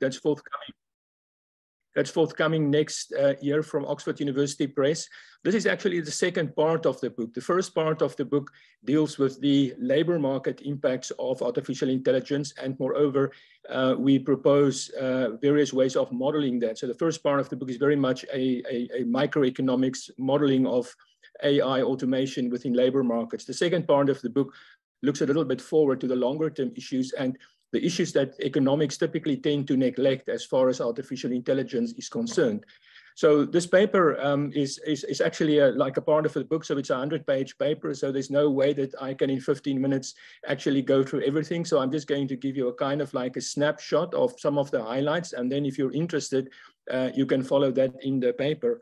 that's forthcoming that's forthcoming next uh, year from Oxford University Press. This is actually the second part of the book. The first part of the book deals with the labor market impacts of artificial intelligence. And moreover, uh, we propose uh, various ways of modeling that. So the first part of the book is very much a, a, a microeconomics modeling of AI automation within labor markets. The second part of the book looks a little bit forward to the longer term issues and the issues that economics typically tend to neglect as far as artificial intelligence is concerned. So this paper um, is, is, is, actually a, like a part of the book. So it's a 100 page paper. So there's no way that I can in 15 minutes actually go through everything. So I'm just going to give you a kind of like a snapshot of some of the highlights. And then if you're interested, uh, you can follow that in the paper.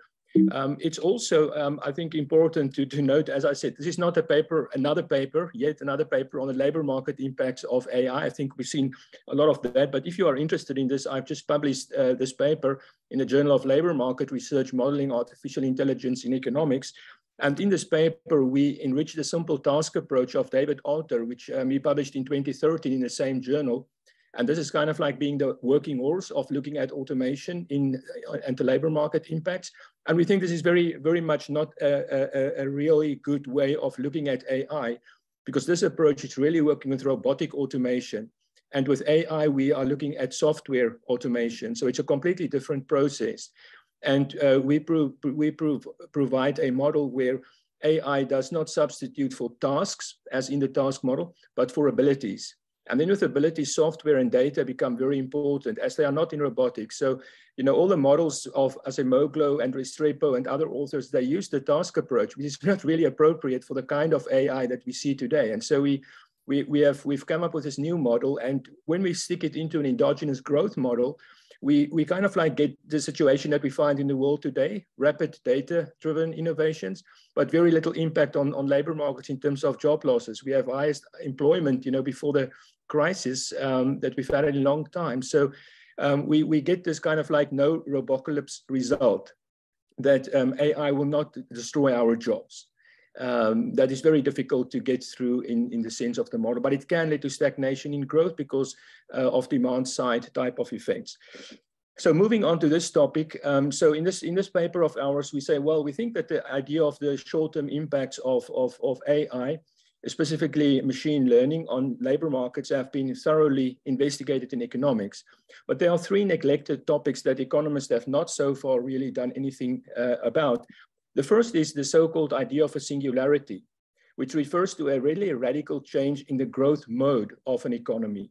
Um, it's also, um, I think, important to, to note, as I said, this is not a paper, another paper, yet another paper on the labor market impacts of AI. I think we've seen a lot of that, but if you are interested in this, I've just published uh, this paper in the Journal of Labor Market Research, Modeling Artificial Intelligence in Economics. And in this paper, we enriched the simple task approach of David Autor, which um, he published in 2013 in the same journal. And this is kind of like being the working horse of looking at automation in uh, and the labor market impacts. And we think this is very, very much not a, a, a really good way of looking at AI because this approach is really working with robotic automation. And with AI, we are looking at software automation. So it's a completely different process. And uh, we, prove, we provide a model where AI does not substitute for tasks, as in the task model, but for abilities. And then with ability, software and data become very important as they are not in robotics. So, you know, all the models of Acemoglu and Restrepo and other authors, they use the task approach, which is not really appropriate for the kind of AI that we see today. And so we, we, we have, we've come up with this new model. And when we stick it into an endogenous growth model, we, we kind of like get the situation that we find in the world today, rapid data-driven innovations, but very little impact on, on labor markets in terms of job losses. We have highest employment, you know, before the crisis um, that we've had in a long time. So um, we, we get this kind of like no robocalypse result that um, AI will not destroy our jobs. Um, that is very difficult to get through in, in the sense of the model, but it can lead to stagnation in growth because uh, of demand side type of effects. So moving on to this topic, um, so in this in this paper of ours, we say, well, we think that the idea of the short-term impacts of, of, of AI specifically machine learning on labor markets have been thoroughly investigated in economics. But there are three neglected topics that economists have not so far really done anything uh, about. The first is the so-called idea of a singularity, which refers to a really radical change in the growth mode of an economy.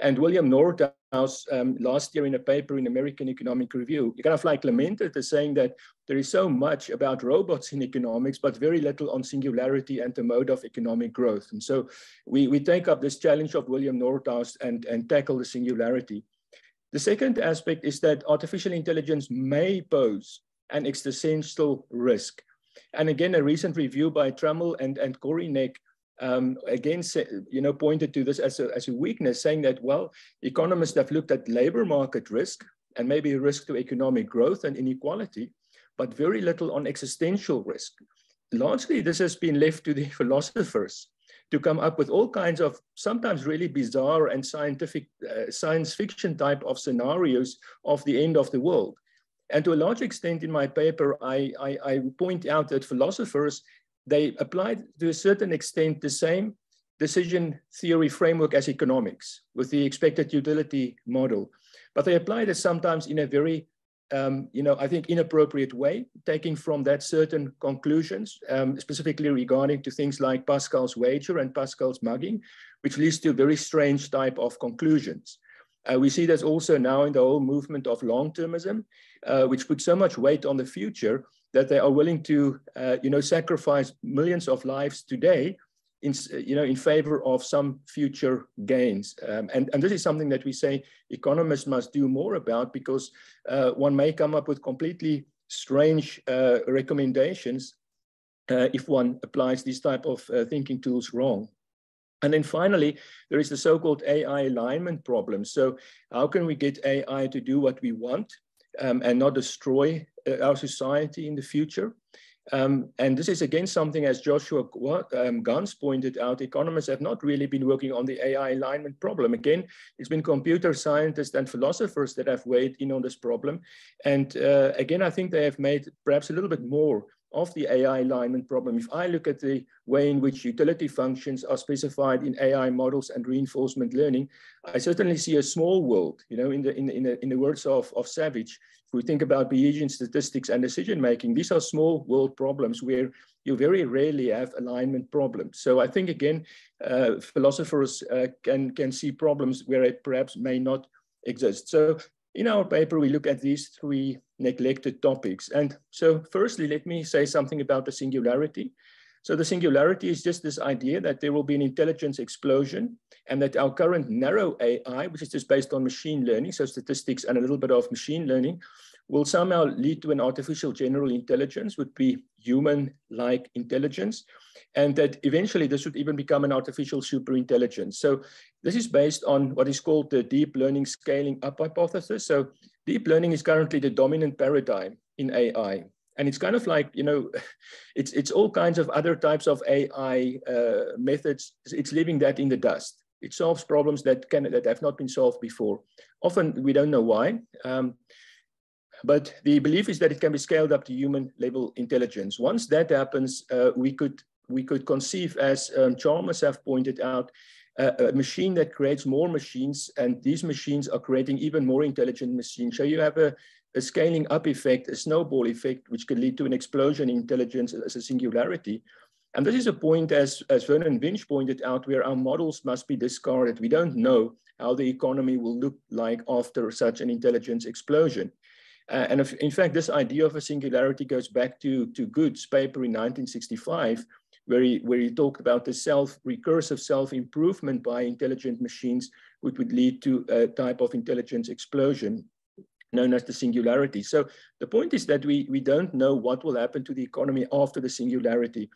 And William Nordhaus um, last year in a paper in American Economic Review, kind of like lamented the saying that there is so much about robots in economics, but very little on singularity and the mode of economic growth. And so we, we take up this challenge of William Nordhaus and, and tackle the singularity. The second aspect is that artificial intelligence may pose an existential risk. And again, a recent review by Trammell and, and Korinek um, again, you know, pointed to this as a, as a weakness, saying that, well, economists have looked at labor market risk and maybe risk to economic growth and inequality, but very little on existential risk. Largely, this has been left to the philosophers to come up with all kinds of sometimes really bizarre and scientific uh, science fiction type of scenarios of the end of the world. And to a large extent in my paper, I, I, I point out that philosophers they applied to a certain extent the same decision theory framework as economics with the expected utility model. But they applied it sometimes in a very, um, you know, I think inappropriate way, taking from that certain conclusions, um, specifically regarding to things like Pascal's wager and Pascal's mugging, which leads to very strange type of conclusions. Uh, we see this also now in the whole movement of long-termism, uh, which puts so much weight on the future that they are willing to, uh, you know, sacrifice millions of lives today in, you know, in favor of some future gains. Um, and, and this is something that we say economists must do more about because uh, one may come up with completely strange uh, recommendations uh, if one applies these type of uh, thinking tools wrong. And then finally, there is the so-called AI alignment problem. So how can we get AI to do what we want um, and not destroy uh, our society in the future? Um, and this is again something, as Joshua um, Gans pointed out, economists have not really been working on the AI alignment problem. Again, it's been computer scientists and philosophers that have weighed in on this problem. And uh, again, I think they have made perhaps a little bit more of the AI alignment problem. If I look at the way in which utility functions are specified in AI models and reinforcement learning, I certainly see a small world, you know, in the, in the, in the, in the words of, of Savage, if we think about Bayesian statistics and decision making, these are small world problems where you very rarely have alignment problems. So I think, again, uh, philosophers uh, can, can see problems where it perhaps may not exist. So in our paper, we look at these three neglected topics. And so firstly, let me say something about the singularity. So the singularity is just this idea that there will be an intelligence explosion and that our current narrow AI, which is just based on machine learning, so statistics and a little bit of machine learning, will somehow lead to an artificial general intelligence, would be human-like intelligence, and that eventually this would even become an artificial superintelligence. So this is based on what is called the deep learning scaling up hypothesis. So deep learning is currently the dominant paradigm in AI. And it's kind of like, you know, it's, it's all kinds of other types of AI uh, methods. It's leaving that in the dust. It solves problems that, can, that have not been solved before. Often we don't know why. Um, but the belief is that it can be scaled up to human level intelligence. Once that happens, uh, we could we could conceive, as um, Chalmers have pointed out, uh, a machine that creates more machines, and these machines are creating even more intelligent machines. So you have a, a scaling up effect, a snowball effect, which can lead to an explosion in intelligence as a singularity. And this is a point, as, as Vernor Vinge pointed out, where our models must be discarded. We don't know how the economy will look like after such an intelligence explosion. Uh, and if, in fact, this idea of a singularity goes back to, to Good's paper in 1965, where he, where he talked about the self recursive self-improvement by intelligent machines, which would lead to a type of intelligence explosion known as the singularity. So the point is that we, we don't know what will happen to the economy after the singularity.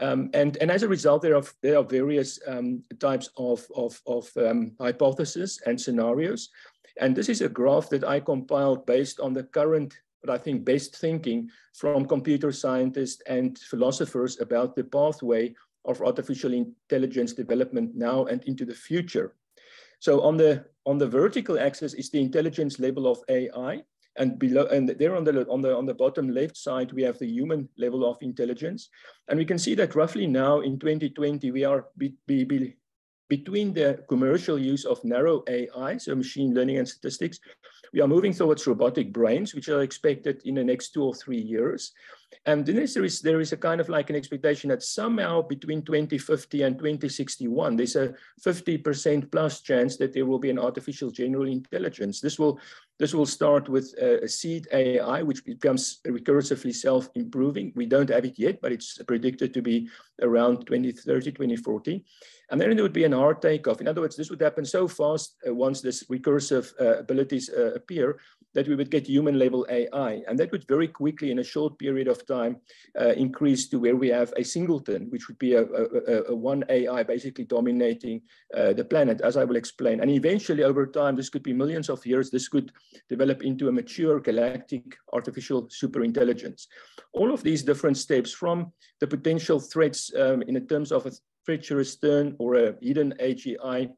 Um, and, and as a result, there are, there are various um, types of, of, of um, hypotheses and scenarios. And this is a graph that I compiled based on the current, but I think best thinking from computer scientists and philosophers about the pathway of artificial intelligence development now and into the future. So on the, on the vertical axis is the intelligence level of AI. And below, and there on the on the on the bottom left side, we have the human level of intelligence, and we can see that roughly now in 2020 we are be, be, be between the commercial use of narrow AI, so machine learning and statistics, we are moving towards robotic brains, which are expected in the next two or three years. And then there is, there is a kind of like an expectation that somehow between 2050 and 2061, there's a 50% plus chance that there will be an artificial general intelligence. This will, this will start with a, seed AI, which becomes recursively self-improving. We don't have it yet, but it's predicted to be around 2030, 2040. And then there would be an hard takeoff. In other words, this would happen so fast uh, once this recursive uh, abilities uh, appear that we would get human level AI. And that would very quickly, in a short period of time, uh, increase to where we have a singleton, which would be a, a, a one AI basically dominating uh, the planet, as I will explain. And eventually, over time, this could be millions of years, this could develop into a mature galactic artificial superintelligence. All of these different steps from the potential threats um, in terms of a treacherous turn or a hidden AGI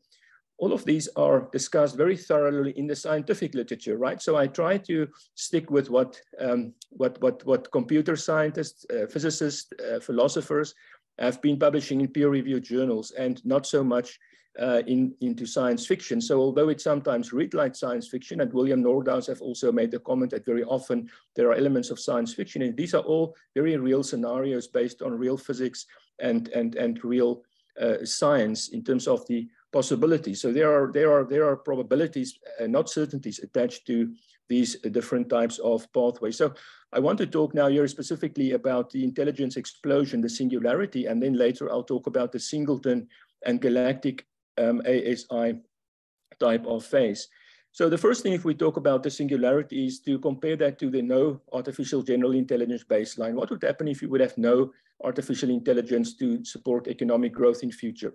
all of these are discussed very thoroughly in the scientific literature, right? So I try to stick with what, um, what, what, what computer scientists, uh, physicists, uh, philosophers have been publishing in peer-reviewed journals and not so much uh, in, into science fiction. So although it sometimes read like science fiction, and William Nordhaus have also made the comment that very often there are elements of science fiction, and these are all very real scenarios based on real physics and, and, and real uh, science in terms of the possibilities. So there are, there are, there are probabilities, and not certainties attached to these different types of pathways. So I want to talk now here specifically about the intelligence explosion, the singularity, and then later I'll talk about the singleton and galactic um, ASI type of phase. So the first thing, if we talk about the singularity, is to compare that to the no artificial general intelligence baseline. What would happen if you would have no artificial intelligence to support economic growth in future?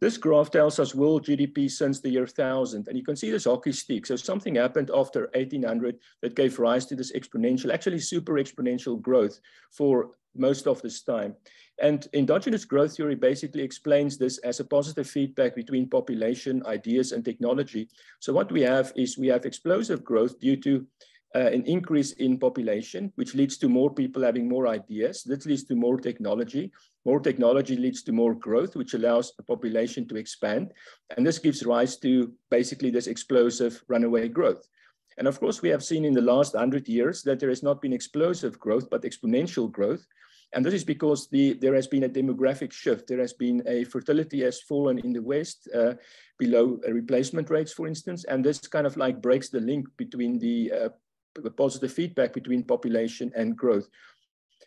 This graph tells us world GDP since the year 1000, and you can see this hockey stick. So something happened after 1800 that gave rise to this exponential, actually super exponential growth for most of this time. And endogenous growth theory basically explains this as a positive feedback between population, ideas, and technology. So what we have is we have explosive growth due to uh, an increase in population, which leads to more people having more ideas. This leads to more technology. More technology leads to more growth, which allows the population to expand. And this gives rise to basically this explosive runaway growth. And of course, we have seen in the last 100 years that there has not been explosive growth, but exponential growth. And this is because the, there has been a demographic shift. There has been a fertility has fallen in the West uh, below replacement rates, for instance. And this kind of like breaks the link between the uh, positive feedback between population and growth.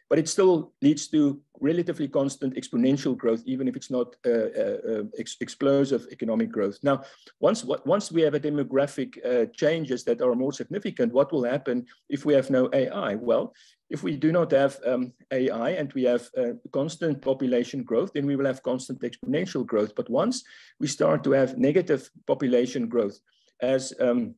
But it still leads to relatively constant exponential growth, even if it's not uh, uh ex explosive economic growth. Now, once, once we have a demographic uh, changes that are more significant, what will happen if we have no AI? Well, if we do not have um, AI and we have uh, constant population growth, then we will have constant exponential growth. But once we start to have negative population growth, as um,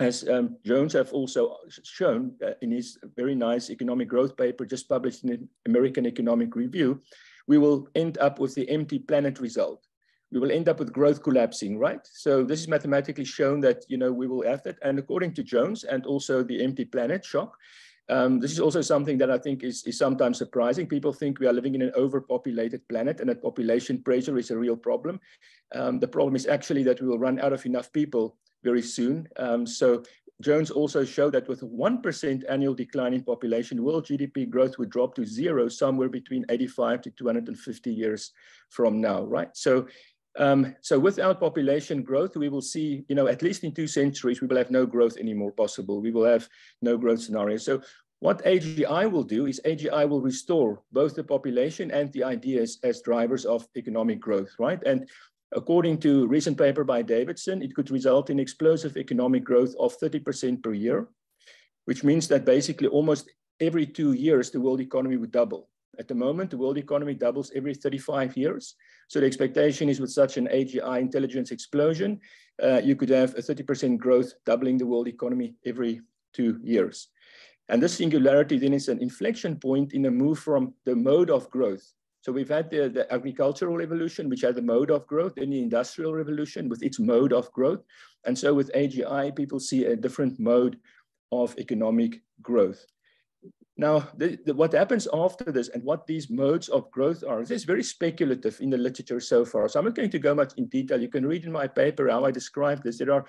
as um, Jones have also shown uh, in his very nice economic growth paper just published in the American Economic Review, we will end up with the empty planet result. We will end up with growth collapsing, right? So this is mathematically shown that, you know, we will have that. And according to Jones and also the empty planet shock, um, this is also something that I think is, is sometimes surprising. People think we are living in an overpopulated planet and that population pressure is a real problem. Um, the problem is actually that we will run out of enough people very soon. Um, so Jones also showed that with 1% annual decline in population, world GDP growth would drop to zero somewhere between 85 to 250 years from now, right? So, um, so without population growth, we will see, you know, at least in two centuries, we will have no growth anymore possible. We will have no growth scenario. So what AGI will do is AGI will restore both the population and the ideas as drivers of economic growth, right? And According to a recent paper by Davidson, it could result in explosive economic growth of 30% per year, which means that basically almost every two years, the world economy would double. At the moment, the world economy doubles every 35 years. So the expectation is with such an AGI intelligence explosion, uh, you could have a 30% growth, doubling the world economy every two years. And this singularity then is an inflection point in a move from the mode of growth so we've had the, the agricultural revolution, which had the mode of growth, then the industrial revolution with its mode of growth. And so with AGI, people see a different mode of economic growth. Now, the, the, what happens after this and what these modes of growth are, this is very speculative in the literature so far. So I'm not going to go much in detail. You can read in my paper how I describe this. There are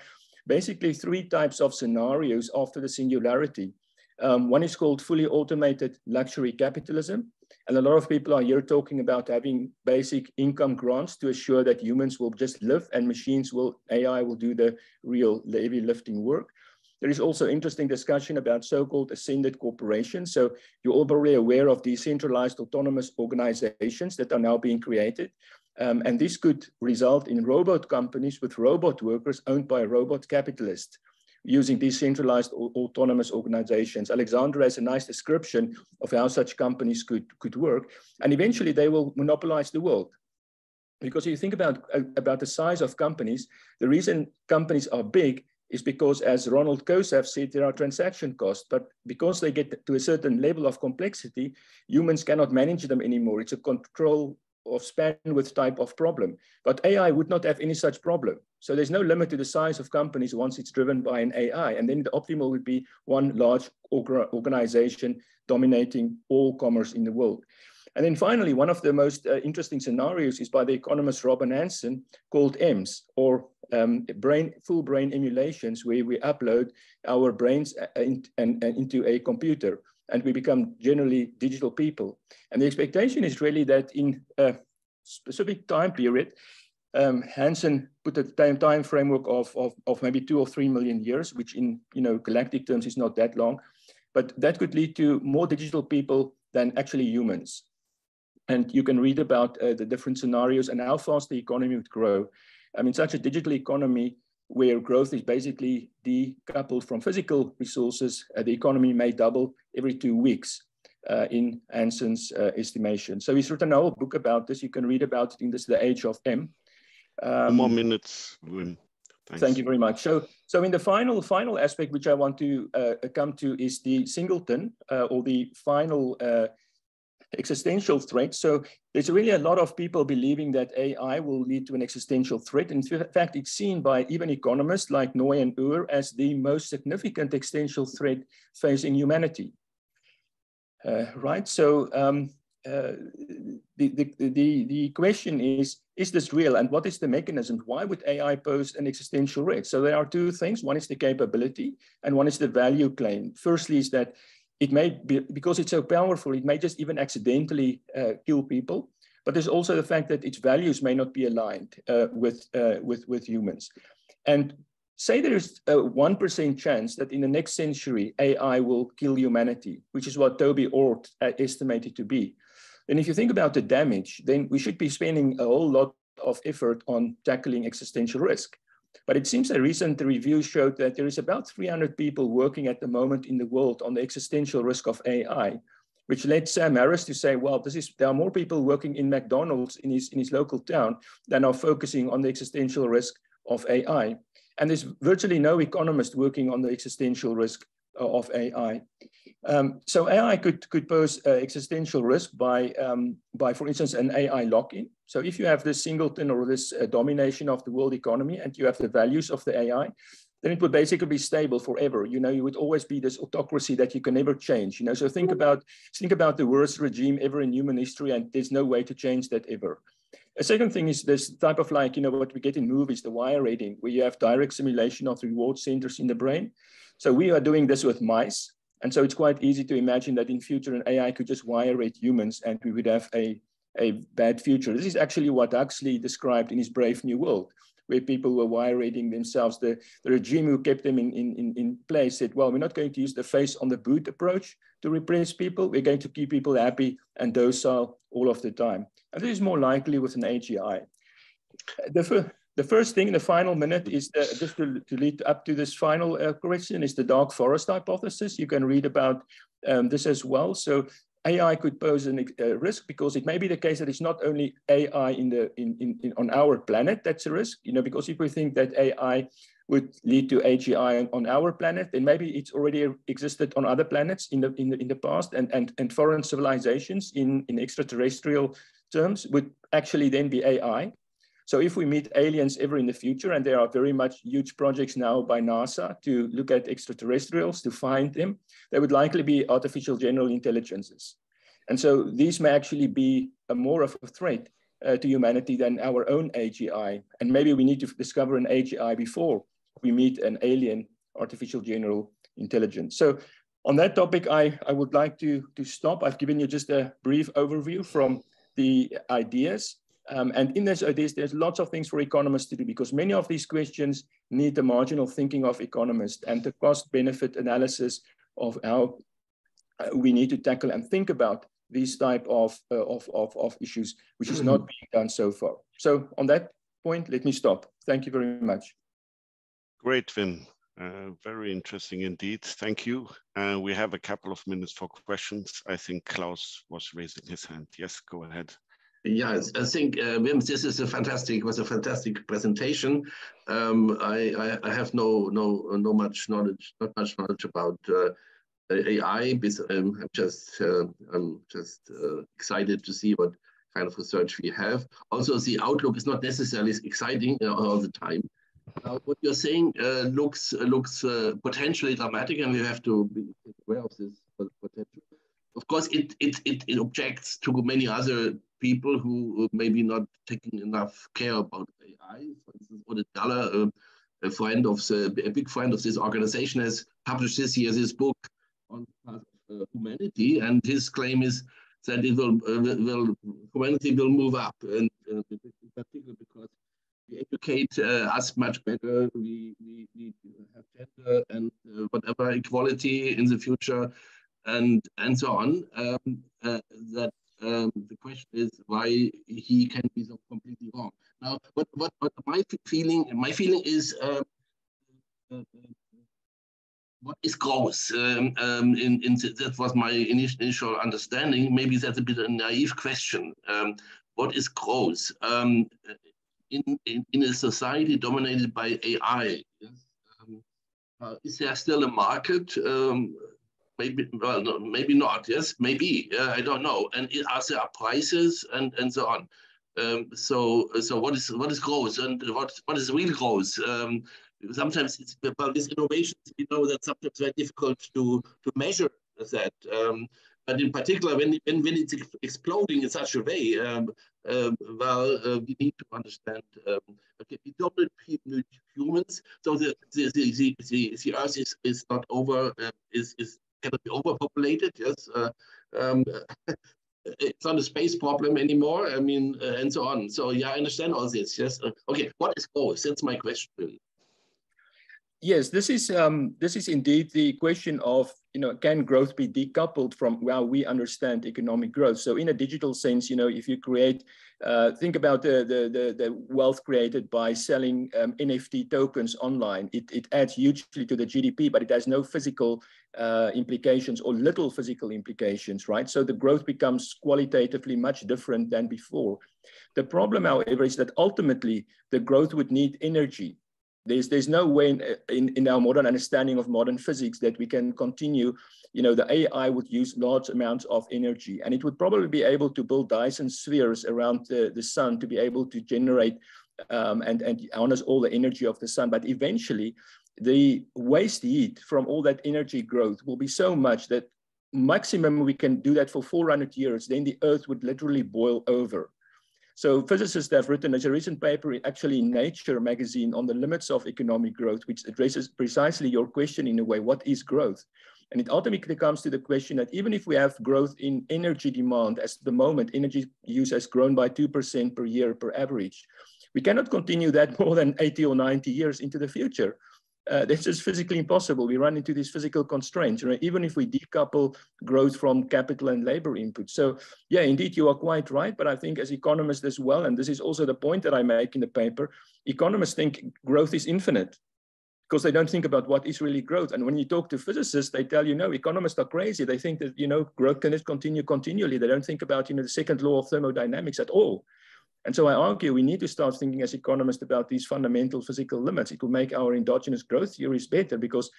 basically three types of scenarios after the singularity. Um, one is called fully automated luxury capitalism. And a lot of people are here talking about having basic income grants to assure that humans will just live and machines will, AI will do the real heavy lifting work. There is also interesting discussion about so-called ascended corporations. So you're all very aware of decentralized autonomous organizations that are now being created. Um, and this could result in robot companies with robot workers owned by robot capitalists using decentralized autonomous organizations. Alexandra has a nice description of how such companies could, could work. And eventually they will monopolize the world. Because if you think about, uh, about the size of companies, the reason companies are big is because, as Ronald Kosaf said, there are transaction costs. But because they get to a certain level of complexity, humans cannot manage them anymore. It's a control of bandwidth type of problem. But AI would not have any such problem. So there's no limit to the size of companies once it's driven by an AI. And then the optimal would be one large organization dominating all commerce in the world. And then finally, one of the most uh, interesting scenarios is by the economist Robin Hanson called EMS, or um, brain, full brain emulations, where we upload our brains uh, in, into a computer and we become generally digital people. And the expectation is really that in a specific time period, um, Hanson put a time, time framework of, of, of maybe two or three million years, which in you know galactic terms is not that long, but that could lead to more digital people than actually humans. And you can read about uh, the different scenarios and how fast the economy would grow. I mean, such a digital economy where growth is basically decoupled from physical resources, uh, the economy may double every two weeks uh, in Hanson's uh, estimation. So he's written a whole book about this. You can read about it in this, The Age of Em. Um, more minutes, Wim. Thank you very much. So, so in the final final aspect, which I want to uh, come to, is the singleton uh, or the final uh, existential threat. So there's really a lot of people believing that AI will lead to an existential threat. In fact, it's seen by even economists like Noy and Uher as the most significant existential threat facing humanity. Uh, right. So um, uh, the, the, the, the question is, is this real and what is the mechanism? Why would AI pose an existential risk? So there are two things. One is the capability and one is the value claim. Firstly is that it may be, because it's so powerful, it may just even accidentally uh, kill people. But there's also the fact that its values may not be aligned uh, with, uh, with, with humans. And say there's a 1% chance that in the next century, AI will kill humanity, which is what Toby Ord uh, estimated to be. And if you think about the damage, then we should be spending a whole lot of effort on tackling existential risk. But it seems a recent review showed that there is about 300 people working at the moment in the world on the existential risk of AI, which led Sam Harris to say, well, this is, there are more people working in McDonald's in his, in his local town than are focusing on the existential risk of AI. And there's virtually no economist working on the existential risk of AI. Um, so AI could, could pose uh, existential risk by, um, by, for instance, an AI lock-in. So if you have this singleton or this uh, domination of the world economy and you have the values of the AI, then it would basically be stable forever. You know, you would always be this autocracy that you can never change. You know, so think about think about the worst regime ever in human history, and there's no way to change that ever. A second thing is this type of like, you know, what we get in movies, the wireheading, where you have direct simulation of reward centers in the brain. So we are doing this with mice. And so it's quite easy to imagine that in future an AI could just wirehead humans and we would have a, a bad future. This is actually what Huxley described in his Brave New World, where people were wireheading themselves. The, the regime who kept them in, in, in place said, well, we're not going to use the face on the boot approach to repress people. We're going to keep people happy and docile all of the time. And this is more likely with an AGI. The, the first thing in the final minute is the, just to, to, lead up to this final uh, question is the dark forest hypothesis. You can read about um, this as well. So AI could pose a uh, risk because it may be the case that it's not only AI in the in, in, in, on our planet that's a risk, you know, because if we think that AI would lead to AGI on, our planet, then maybe it's already existed on other planets in the in the, in the past, and and and foreign civilizations in in extraterrestrial terms would actually then be AI. So if we meet aliens ever in the future, and there are very much huge projects now by NASA to look at extraterrestrials, to find them, they would likely be artificial general intelligences. And so these may actually be a more of a threat uh, to humanity than our own AGI. And maybe we need to discover an AGI before we meet an alien artificial general intelligence. So on that topic, I, I would like to, to stop. I've given you just a brief overview from the ideas. Um, and in this ideas, there's lots of things for economists to do because many of these questions need the marginal thinking of economists and the cost benefit analysis of how uh, we need to tackle and think about these type of, uh, of, of, of, issues, which is not being done so far. So on that point, let me stop. Thank you very much. Great, Wim. Uh, very interesting indeed. Thank you. Uh, we have a couple of minutes for questions. I think Klaus was raising his hand. Yes, go ahead. Yeah, I think uh, Wim, this is a fantastic was a fantastic presentation. Um, I, I, I have no no no much knowledge, not much knowledge about uh, AI. Um, I'm just uh, I'm just uh, excited to see what kind of research we have. Also, the outlook is not necessarily exciting uh, all the time. Uh, what you're saying looks looks potentially dramatic, and we have to be aware of this potential. Of course, it, it, it, it objects to many other people who maybe not taking enough care about AI. For instance, Oded Galor, uh, a friend of the, a big friend of this organization, has published this year this book on uh, humanity, and his claim is that it will, uh, will humanity will move up, and uh, in particular because we educate uh, us much better, we, we, we have gender and uh, whatever equality in the future, and and so on. Um, uh, that um, the question is why he can be so completely wrong. Now, what what, what my feeling my feeling is. Uh, uh, what is growth? Um, um, in, in that was my initial, understanding. Maybe that's a bit a naive question. Um, what is growth? Um, in, in, in a society dominated by AI, yes, um, uh, is there still a market? Um, maybe, well, maybe not. Yes, maybe. Uh, I don't know. And are there prices and and so on? Um, so so what is what is growth and what what is real growth? Um, sometimes it's about these innovations. We know that sometimes very difficult to to measure that. Um, but in particular, when, when, when it's exploding in such a way, um, um, well, uh, we need to understand, um, okay, we don't need humans, so the, the, the, the, the Earth is, is not over, uh, is, is cannot be overpopulated, yes. Uh, um, it's not a space problem anymore, I mean, uh, and so on. So yeah, I understand all this, yes. Uh, okay, what is growth? That's my question. Yes, this is um, this is indeed the question of you know can growth be decoupled from how we understand economic growth? So in a digital sense, you know, if you create, uh, think about the, the, the the wealth created by selling um, NFT tokens online. It it adds hugely to the GDP, but it has no physical uh, implications or little physical implications, right? So the growth becomes qualitatively much different than before. The problem, however, is that ultimately the growth would need energy there's, there's no way in, in, in our modern understanding of modern physics that we can continue, you know, the AI would use large amounts of energy and it would probably be able to build Dyson spheres around the, the sun to be able to generate um, and, and harness all the energy of the sun. But eventually the waste heat from all that energy growth will be so much that maximum we can do that for 400 years, then the earth would literally boil over. So physicists have written, a recent paper actually in Nature magazine on the limits of economic growth, which addresses precisely your question in a way, what is growth? And it ultimately comes to the question that even if we have growth in energy demand, as the moment energy use has grown by 2% per year per average, we cannot continue that more than 80 or 90 years into the future uh, this is physically impossible. We run into these physical constraints, right? even if we decouple growth from capital and labor input. So yeah, indeed, you are quite right. But I think as economists as well, and this is also the point that I make in the paper, economists think growth is infinite because they don't think about what is really growth. And when you talk to physicists, they tell you, no, economists are crazy. They think that, you know, growth can continue continually. They don't think about, you know, the second law of thermodynamics at all. And so I argue we need to start thinking as economists about these fundamental physical limits. It will make our endogenous growth theories better because,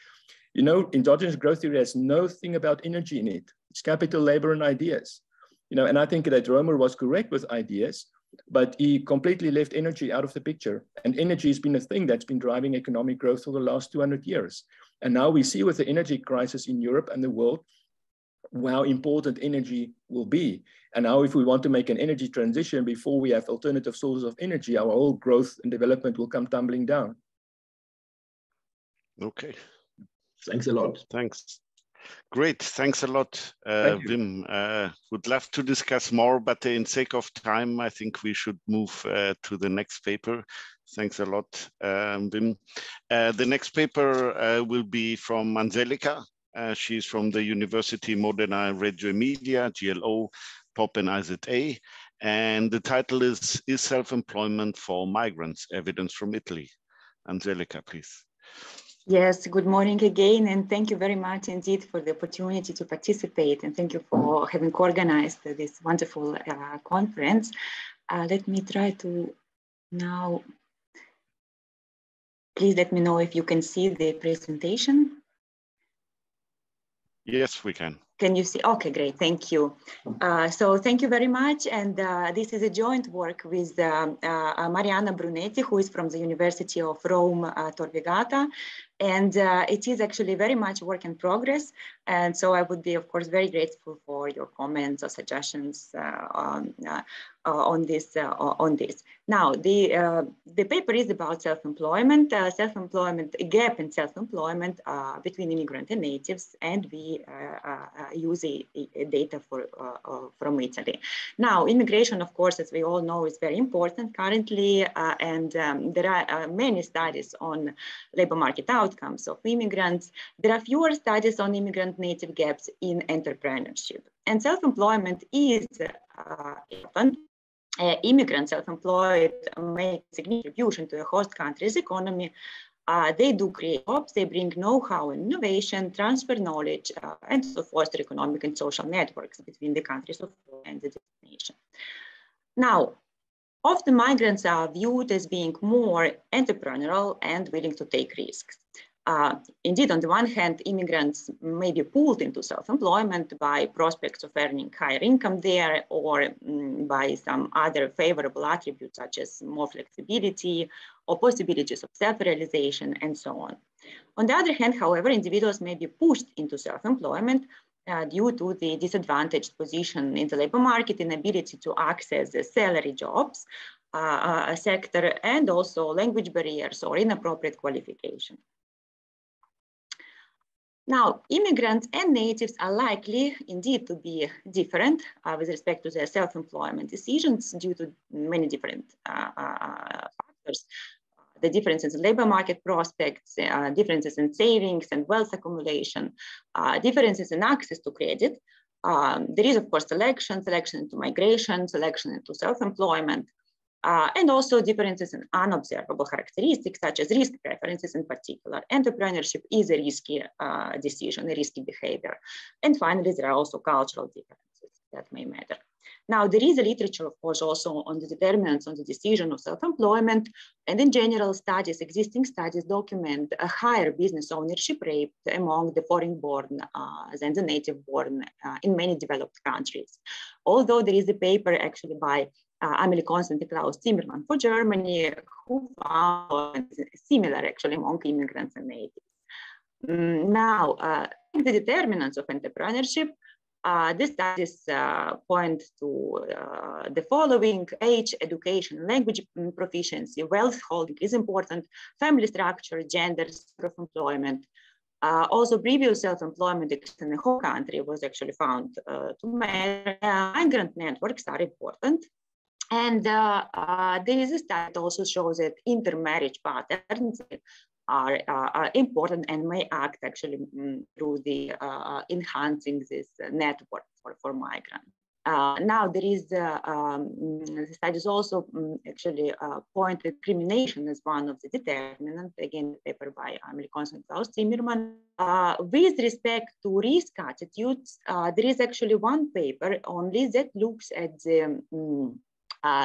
you know, endogenous growth theory has nothing about energy in it. It's capital, labor, and ideas. You know, and I think that Romer was correct with ideas, but he completely left energy out of the picture. And energy has been a thing that's been driving economic growth for the last 200 years. And now we see with the energy crisis in Europe and the world how important energy will be. And now if we want to make an energy transition before we have alternative sources of energy, our whole growth and development will come tumbling down. Okay. Thanks a lot. Thanks. Great, thanks a lot, uh, Wim. Uh, would love to discuss more, but in sake of time, I think we should move uh, to the next paper. Thanks a lot, um, Wim. Uh, the next paper uh, will be from Anzelika. Uh, she's from the University Modena Reggio Emilia, GLO, POP and IZA. And the title is, Is Self-Employment for Migrants Evidence from Italy? Anzelika, please. Yes, good morning again, and thank you very much indeed for the opportunity to participate, and thank you for having organized this wonderful uh, conference. Uh, let me try to now, please let me know if you can see the presentation. Yes, we can. Can you see? Okay, great. Thank you. Uh, so thank you very much. And uh, this is a joint work with uh, uh Marianna Brunetti, who is from the University of Rome, uh, Tor Vergata. And uh, it is actually very much work in progress. And so I would be, of course, very grateful for your comments or suggestions on, uh, on this uh, on this. Now, the the paper is about self-employment, self-employment gap in self-employment between immigrant and natives, and we a data for from Italy. Now, immigration, of course, as we all know, is very important currently, and um, there are many studies on labor market outcomes of immigrants. There are fewer studies on immigrant native gaps in entrepreneurship. And self-employment is uh, uh, immigrants self-employed make significant contribution to a host country's economy. Uh, they do create jobs, they bring know-how and innovation, transfer knowledge, uh, and so foster economic and social networks between the countries of and the destination. Now, Often migrants are viewed as being more entrepreneurial and willing to take risks. Uh, indeed, on the one hand, immigrants may be pulled into self-employment by prospects of earning higher income there or um, by some other favorable attributes such as more flexibility or possibilities of self-realization and so on. On the other hand, however, individuals may be pushed into self-employment uh, due to the disadvantaged position in the labor market, inability to access the salary jobs uh, uh sector, and also language barriers or inappropriate qualification. Now, immigrants and natives are likely indeed to be different uh, with respect to their self-employment decisions due to many different uh, uh, factors. The differences in labor market prospects, uh, differences in savings and wealth accumulation, uh, differences in access to credit. Um, there is, of course, selection, selection into migration, selection into self-employment, uh, and also differences in unobservable characteristics such as risk preferences in particular. Entrepreneurship is a risky uh, decision, a risky behavior. And finally, there are also cultural differences that may matter. Now, there is a literature, of course, also on the determinants on the decision of self-employment, and in general studies, existing studies document a higher business ownership rate among the foreign-born uh, than the native-born uh, in many developed countries. Although there is a paper actually by uh, Amelie Constant and Klaus Zimmermann for Germany, who found similar actually among immigrants and natives. Mm, now, uh, the determinants of entrepreneurship, uh, these studies uh, point to uh, the following, age, education, language proficiency, wealth holding is important, family structure, gender, self-employment. Uh, also, previous self-employment in the whole country was actually found to matter. migrant networks are important. And uh, uh, there is a study also shows that intermarriage patterns are, uh, important and may act actually mm, through the uh, enhancing this network for, for migrants. Uh, now there is, uh, um, the studies also um, actually uh, point discrimination as one of the determinants, again, paper by Amelie Constant Klaus Zimmermann. Uh, with respect to risk attitudes, there is actually one paper only that looks at the um, uh,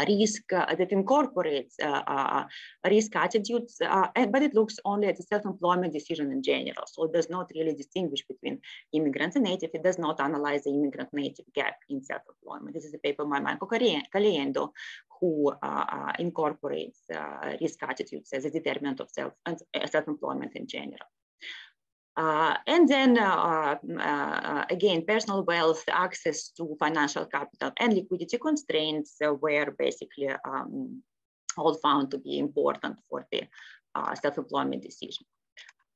risk uh, that incorporates uh, risk attitudes, and, but it looks only at the self-employment decision in general. So it does not really distinguish between immigrants and native. It does not analyze the immigrant-native gap in self-employment. This is a paper by Marco Caliendo, who incorporates risk attitudes as a determinant of self, self-employment in general. Uh, and then uh, uh, again, personal wealth, access to financial capital and liquidity constraints were basically um, all found to be important for the self-employment decision.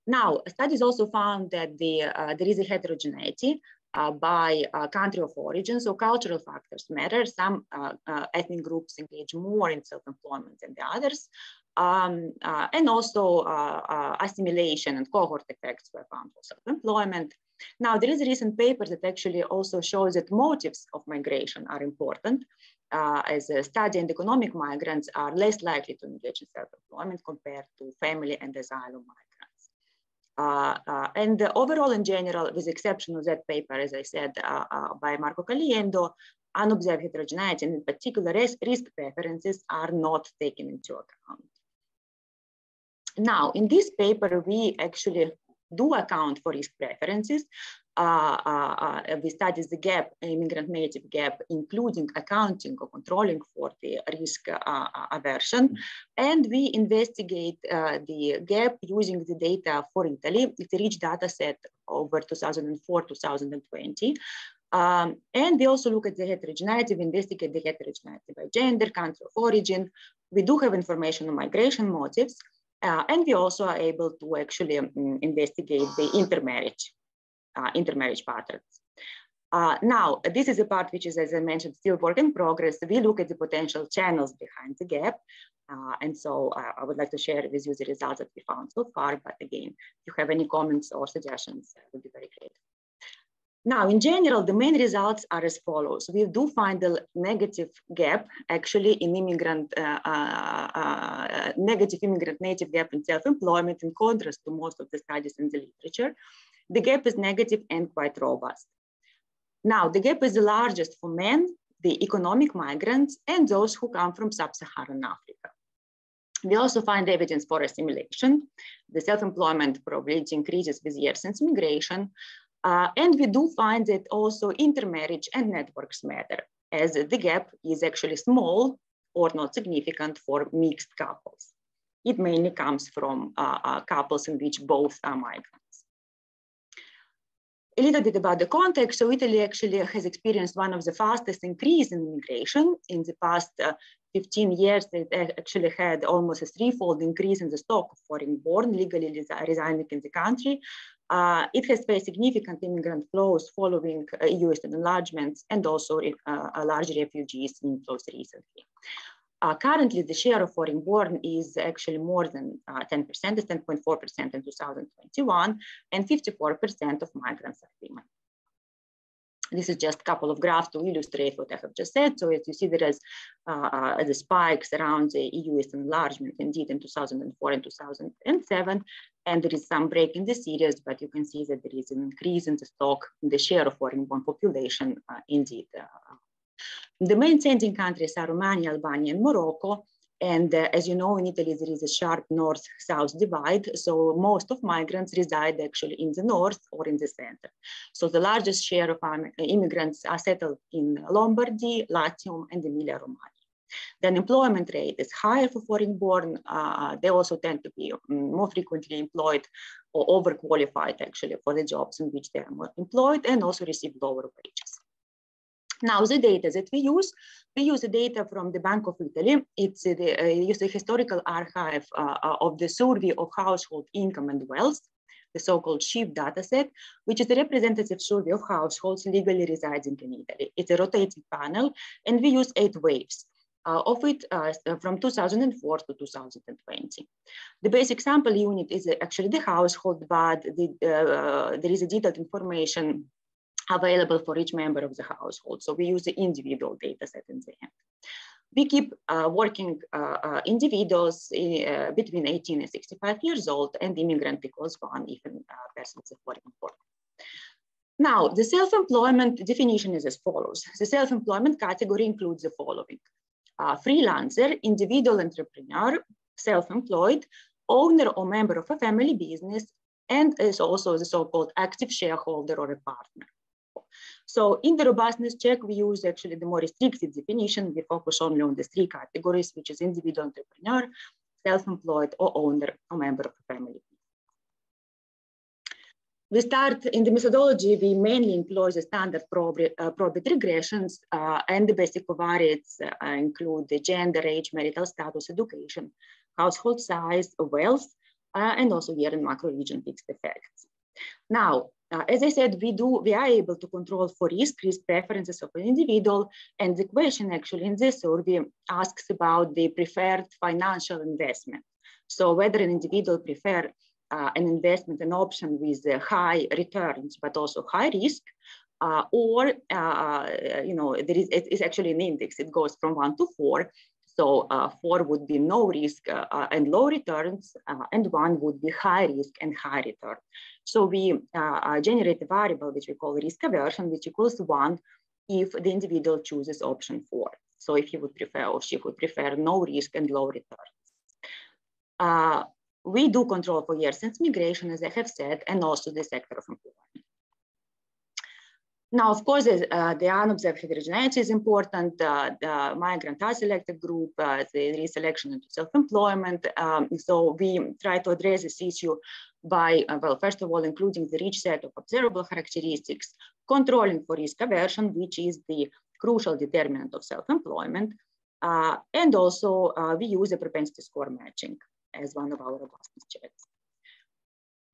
Now, studies also found that the, there is a heterogeneity uh, by uh, country of origin. So cultural factors matter. Some uh, ethnic groups engage more in self-employment than the others. Um, uh, and also uh, uh, assimilation and cohort effects were found for self-employment. Now, there is a recent paper that actually also shows that motives of migration are important, uh, as a study and economic migrants are less likely to engage in self-employment compared to family and asylum migrants. Uh, uh, and overall, in general, with the exception of that paper, as I said, by Marco Caliendo, unobserved heterogeneity and in particular risk preferences are not taken into account. Now, in this paper, we actually do account for risk preferences. Uh, uh, uh, we study the gap, immigrant native gap, including accounting or controlling for the risk uh, uh, aversion. And we investigate uh, the gap using the data for Italy. A rich data set over 2004-2020. Um, and we also look at the heterogeneity, we investigate the heterogeneity by gender, country of origin. We do have information on migration motives, uh, and we also are able to actually um, investigate the intermarriage, uh, intermarriage patterns. Uh, now, this is a part which is, as I mentioned, still work in progress. We look at the potential channels behind the gap. Uh, and so uh, I would like to share with you the results that we found so far. But again, if you have any comments or suggestions, I would be very grateful. Now, in general, the main results are as follows. We do find a negative gap actually in immigrant, uh, uh, uh, negative immigrant native gap in self-employment in contrast to most of the studies in the literature. The gap is negative and quite robust. Now, the gap is the largest for men the economic migrants, and those who come from sub-Saharan Africa. We also find evidence for assimilation. The self-employment probability increases with years since migration. Uh, and we do find that also intermarriage and networks matter, as the gap is actually small or not significant for mixed couples. It mainly comes from uh, uh, couples in which both are migrants. A little bit about the context. So Italy actually has experienced one of the fastest increase in immigration. In the past uh, 15 years, it actually had almost a threefold increase in the stock of foreign born legally residing in the country. Uh, it has faced significant immigrant flows following uh, EU enlargements and also uh, large refugees inflows recently. Uh, currently, the share of foreign born is actually more than 10%, uh, it's 10.4% in 2021, and 54% of migrants are women. This is just a couple of graphs to illustrate what I have just said. So as you see, there is uh, the spikes around the EU enlargement, indeed in 2004 and 2007, and there is some break in the series, but you can see that there is an increase in the stock, in the share of foreign born population, uh, indeed, uh, the main sending countries are Romania, Albania, and Morocco. And uh, as you know, in Italy, there is a sharp north-south divide. So most of migrants reside actually in the north or in the center. So the largest share of immigrants are settled in Lombardy, Latium, and Emilia-Romagna. The unemployment rate is higher for foreign-born. Uh, they also tend to be um, more frequently employed or overqualified actually for the jobs in which they are employed and also receive lower wages. Now the data that we use, we use the data from the Bank of Italy. It's uh, the, uh, the historical archive uh, uh, of the survey of household income and wealth, the so-called SHIW dataset, which is a representative survey of households legally residing in Italy. It's a rotating panel, and we use eight waves. Uh, of it uh, from 2004 to 2020. The basic sample unit is actually the household, but the, uh, there is a detailed information available for each member of the household. So we use the individual data set in the end. We keep uh, working uh, uh, individuals in, uh, between 18 and 65 years old and immigrant equals one, even uh, persons of foreign born. Now, the self-employment definition is as follows. The self-employment category includes the following. Uh, freelancer, individual entrepreneur, self-employed, owner or member of a family business, and is also the so-called active shareholder or a partner. So in the robustness check, we use actually the more restricted definition. We focus only on the three categories, which is individual entrepreneur, self-employed, or owner, or member of a family. We start in the methodology, we mainly employ the standard probit, uh, regressions uh, and the basic covariates uh, include the gender, age, marital status, education, household size, wealth, uh, and also year and macro region fixed effects. Now, uh, as I said, we do, we are able to control for risk, risk preferences of an individual. And the question actually in this survey asks about the preferred financial investment. So whether an individual prefer uh, an investment, an option with uh, high returns, but also high risk, uh, or, uh, you know, there is, it's actually an index, it goes from one to four. So uh, four would be no risk and low returns, and one would be high risk and high return. So we uh, uh, generate a variable which we call risk aversion, which equals one if the individual chooses option four. So if he would prefer or she would prefer no risk and low returns. We do control for years since migration, as I have said, and also the sector of employment. Now, of course, uh, the unobserved heterogeneity is important. Uh, the migrant are selected group, uh, the reselection into self-employment. Um, so we try to address this issue by, uh, well, first of all, including the rich set of observable characteristics, controlling for risk aversion, which is the crucial determinant of self-employment. Uh, and also uh, we use a propensity score matching as one of our robustness checks.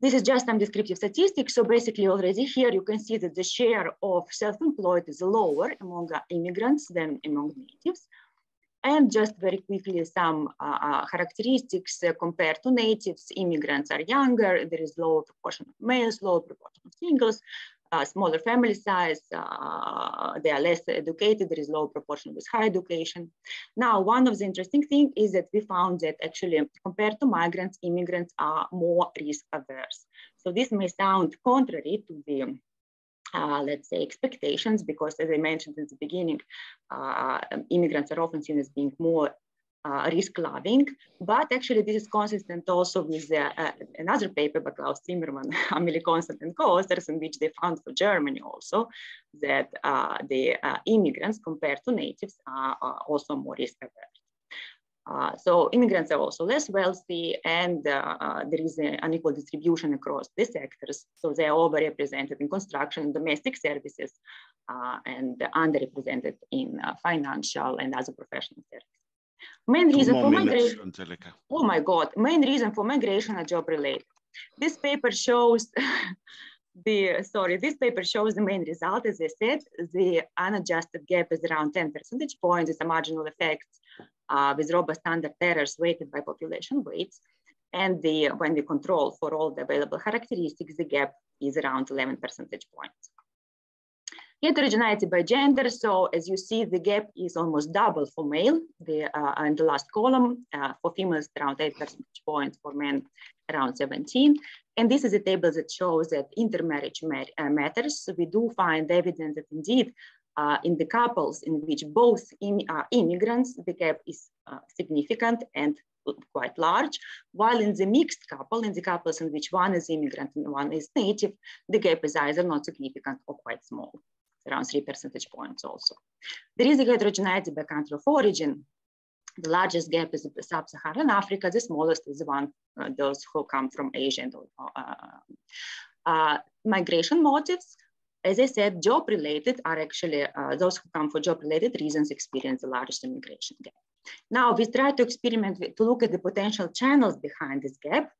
This is just some descriptive statistics. So basically already here you can see that the share of self-employed is lower among immigrants than among natives. And just very quickly, some uh, uh, characteristics uh, compared to natives, immigrants are younger, there is lower proportion of males, lower proportion of singles, uh, smaller family size, uh, they are less educated, there is low proportion with high education. Now, one of the interesting things is that we found that actually compared to migrants, immigrants are more risk averse. So this may sound contrary to the uh, let's say, expectations, because as I mentioned in the beginning, uh, immigrants are often seen as being more uh, risk loving, but actually this is consistent also with uh, uh, another paper by Klaus Zimmermann, Amelie Constant and co-authors in which they found for Germany also that uh, the uh, immigrants compared to natives are, are also more risk averse. So immigrants are also less wealthy and there is an unequal distribution across the sectors. So they are overrepresented in construction and domestic services and underrepresented in financial and other professional services. Main Two reason for migration, Anzelika. oh my God, main reason for migration are job related. This paper shows the, sorry, this paper shows the main result, as I said, the unadjusted gap is around 10 percentage points, it's a marginal effect uh, with robust standard errors weighted by population weights. And the, when we control for all the available characteristics, the gap is around 11 percentage points. Heterogeneity by gender. So as you see, the gap is almost double for male the, uh, in the last column. Uh, for females, around 8 percentage points, for men, around 17. And this is a table that shows that intermarriage uh, matters. So we do find evidence that indeed uh, in the couples in which both in, are uh, immigrants, the gap is uh, significant and quite large, while in the mixed couple, in the couples in which one is immigrant and one is native, the gap is either not significant or quite small, around three percentage points also. There is a heterogeneity by country of origin. The largest gap is sub-Saharan Africa, the smallest is the one, uh, those who come from Asia and uh, uh, migration motives as I said, job related are actually uh, those who come for job related reasons experience the largest immigration gap. Now we try to experiment to look at the potential channels behind this gap.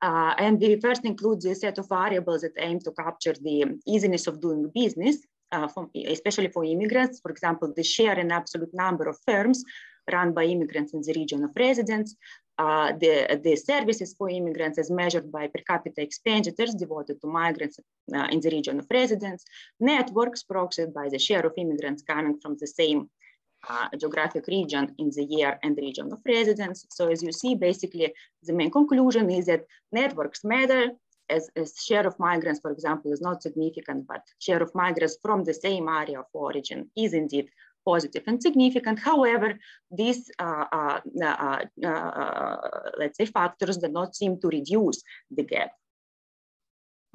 Uh, and we first include a set of variables that aim to capture the easiness of doing business, uh, especially for immigrants. For example, the share and absolute number of firms run by immigrants in the region of residence, uh, the, the services for immigrants as measured by per capita expenditures devoted to migrants uh, in the region of residence, networks proxied by the share of immigrants coming from the same uh, geographic region in the year and region of residence. So as you see, basically the main conclusion is that networks matter as, as share of migrants, for example, is not significant, but share of migrants from the same area of origin is indeed positive and significant. However, these, uh, uh, uh, uh, let's say, factors do not seem to reduce the gap.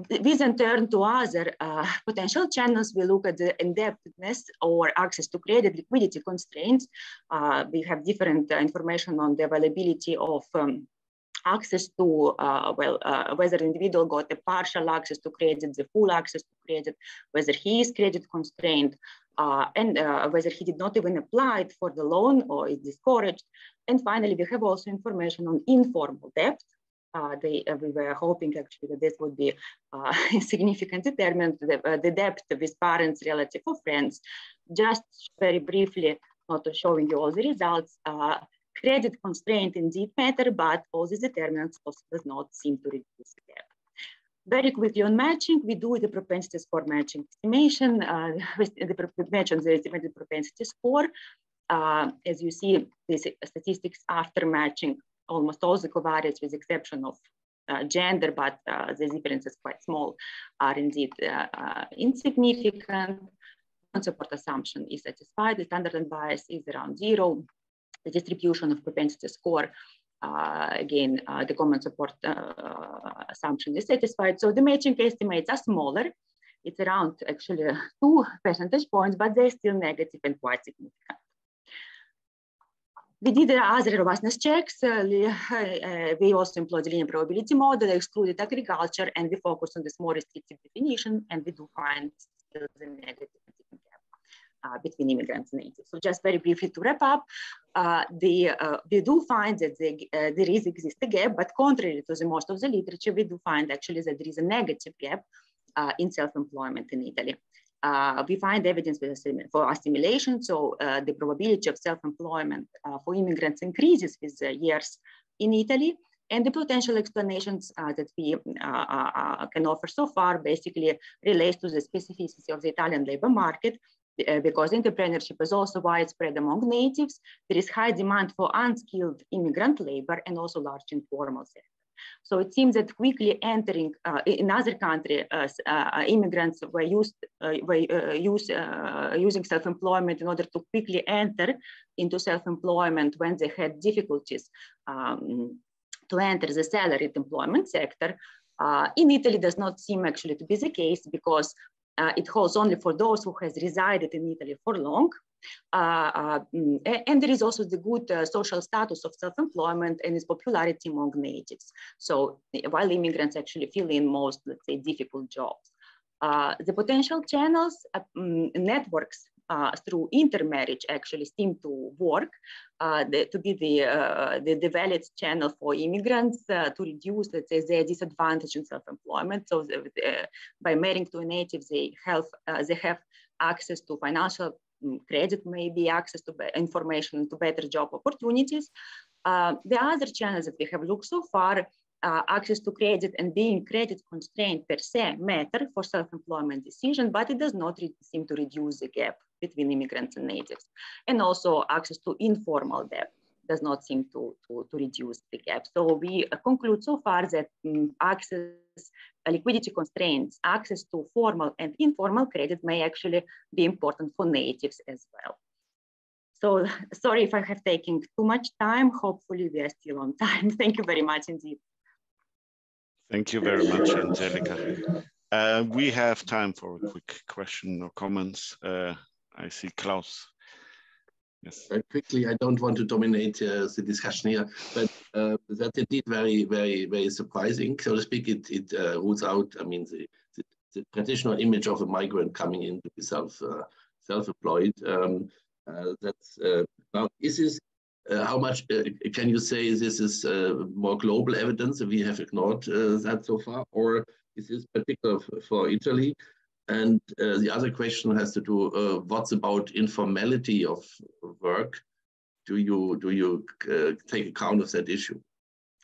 We then turn to other uh, potential channels. We look at the indebtedness or access to credit liquidity constraints. Uh, we have different information on the availability of um, access to, uh, well, uh, whether individual got the partial access to credit, the full access to credit, whether he is credit constrained, uh, and uh, whether he did not even apply for the loan or is discouraged. And finally, we have also information on informal debt. Uh, they, uh, we were hoping actually that this would be uh, a significant determinant, the, uh, the debt with parents, relatives, or friends. Just very briefly, not showing you all the results, credit constraint indeed matter, but all these determinants also does not seem to reduce the gap. Very quickly on matching, we do the propensity score matching estimation. Uh, the mentioned the estimated propensity score. Uh, as you see, the statistics after matching almost all the covariates with exception of uh, gender, but uh, the difference is quite small, are indeed uh, uh, insignificant. Support assumption is satisfied. The standard and bias is around zero. The distribution of propensity score uh, again, uh, the common support uh, assumption is satisfied. So the matching estimates are smaller. It's around actually two percentage points, but they're still negative and quite significant. We did other robustness checks. Uh, we also employed the linear probability model, excluded agriculture, and we focused on this more restrictive definition, and we do find still the negative between immigrants and natives. So just very briefly to wrap up, uh, the, uh, we do find that the, uh, there is exist a gap, but contrary to the most of the literature, we do find actually that there is a negative gap uh, in self-employment in Italy. Uh, we find evidence for assimilation, so the probability of self-employment for immigrants increases with years in Italy, and the potential explanations uh, that we uh, uh, can offer so far basically relates to the specificity of the Italian labor market uh, because entrepreneurship is also widespread among natives. There is high demand for unskilled immigrant labor and also large informal sector. So it seems that quickly entering uh, in other countries, uh, uh, immigrants were used were use, using self-employment in order to quickly enter into self-employment when they had difficulties um, to enter the salaried employment sector. Uh, in Italy does not seem actually to be the case because uh, it holds only for those who has resided in Italy for long. Uh, uh mm, and there is also the good uh, social status of self-employment and its popularity among natives. So while immigrants actually fill in most, let's say, difficult jobs. Uh, the potential channels, um, networks uh, through intermarriage actually seem to work, uh, the, to be the, uh, the, the, valid channel for immigrants uh, to reduce, let's say, their disadvantage in self-employment. So the, by marrying to a native, they have, uh, they have access to financial mm, credit, maybe access to information to better job opportunities. Uh, the other channels that we have looked so far uh, access to credit and being credit constrained per se matter for self-employment decision, but it does not seem to reduce the gap between immigrants and natives. And also access to informal debt does not seem to, to, to reduce the gap. So we uh, conclude so far that um, access, uh, liquidity constraints, access to formal and informal credit may actually be important for natives as well. So sorry if I have taken too much time. Hopefully we are still on time. Thank you very much indeed. Thank you very much, Anzelika. Uh, we have time for a quick question or comments. Uh, I see Klaus. Yes. Very quickly, I don't want to dominate uh, the discussion here, but uh, that's indeed very, very, very surprising, so to speak. It, it uh, rules out, I mean, the, the, the, traditional image of a migrant coming in to be self, uh, self-employed. Um, that's, now, is this uh, how much uh, can you say this is uh, more global evidence we have ignored that so far, or is this particular for Italy? And uh, the other question has to do uh, what's about informality of work? Do you do you uh, take account of that issue?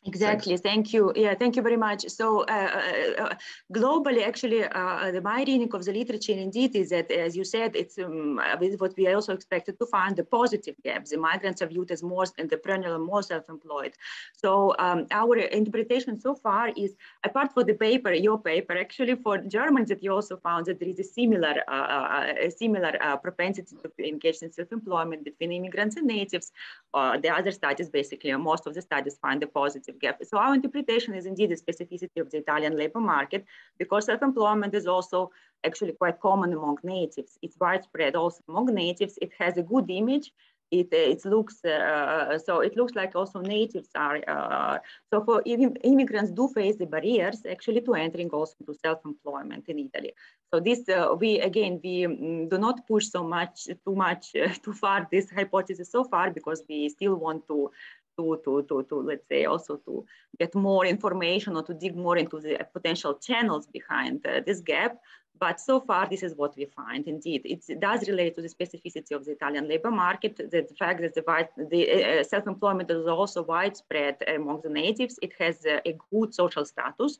Exactly. Thanks. Thank you. Yeah, thank you very much. So uh, uh, uh globally, actually, uh, uh, the my reading of the literature indeed is that, as you said, it's um, what we also expected to find the positive gaps. The migrants are viewed as more entrepreneurial and more self-employed. So um, our interpretation so far is, apart from the paper, your paper, actually for Germans, that you also found that there is a similar, uh, a similar propensity to engage in self-employment between immigrants and natives. the other studies, basically, most of the studies find the positive gap. So our interpretation is indeed the specificity of the Italian labor market because self-employment is also actually quite common among natives. It's widespread also among natives. It has a good image. It, it looks uh, so it looks like also natives are uh, so for immigrants do face the barriers actually to entering also to self-employment in Italy. So this uh, we again we mm, do not push so much too much too far this hypothesis so far because we still want to to, to, to, to, let's say, also to get more information or to dig more into the potential channels behind uh, this gap. But so far, this is what we find. Indeed, it does relate to the specificity of the Italian labor market, the fact that the, the uh, self-employment is also widespread among the natives. It has uh, a good social status.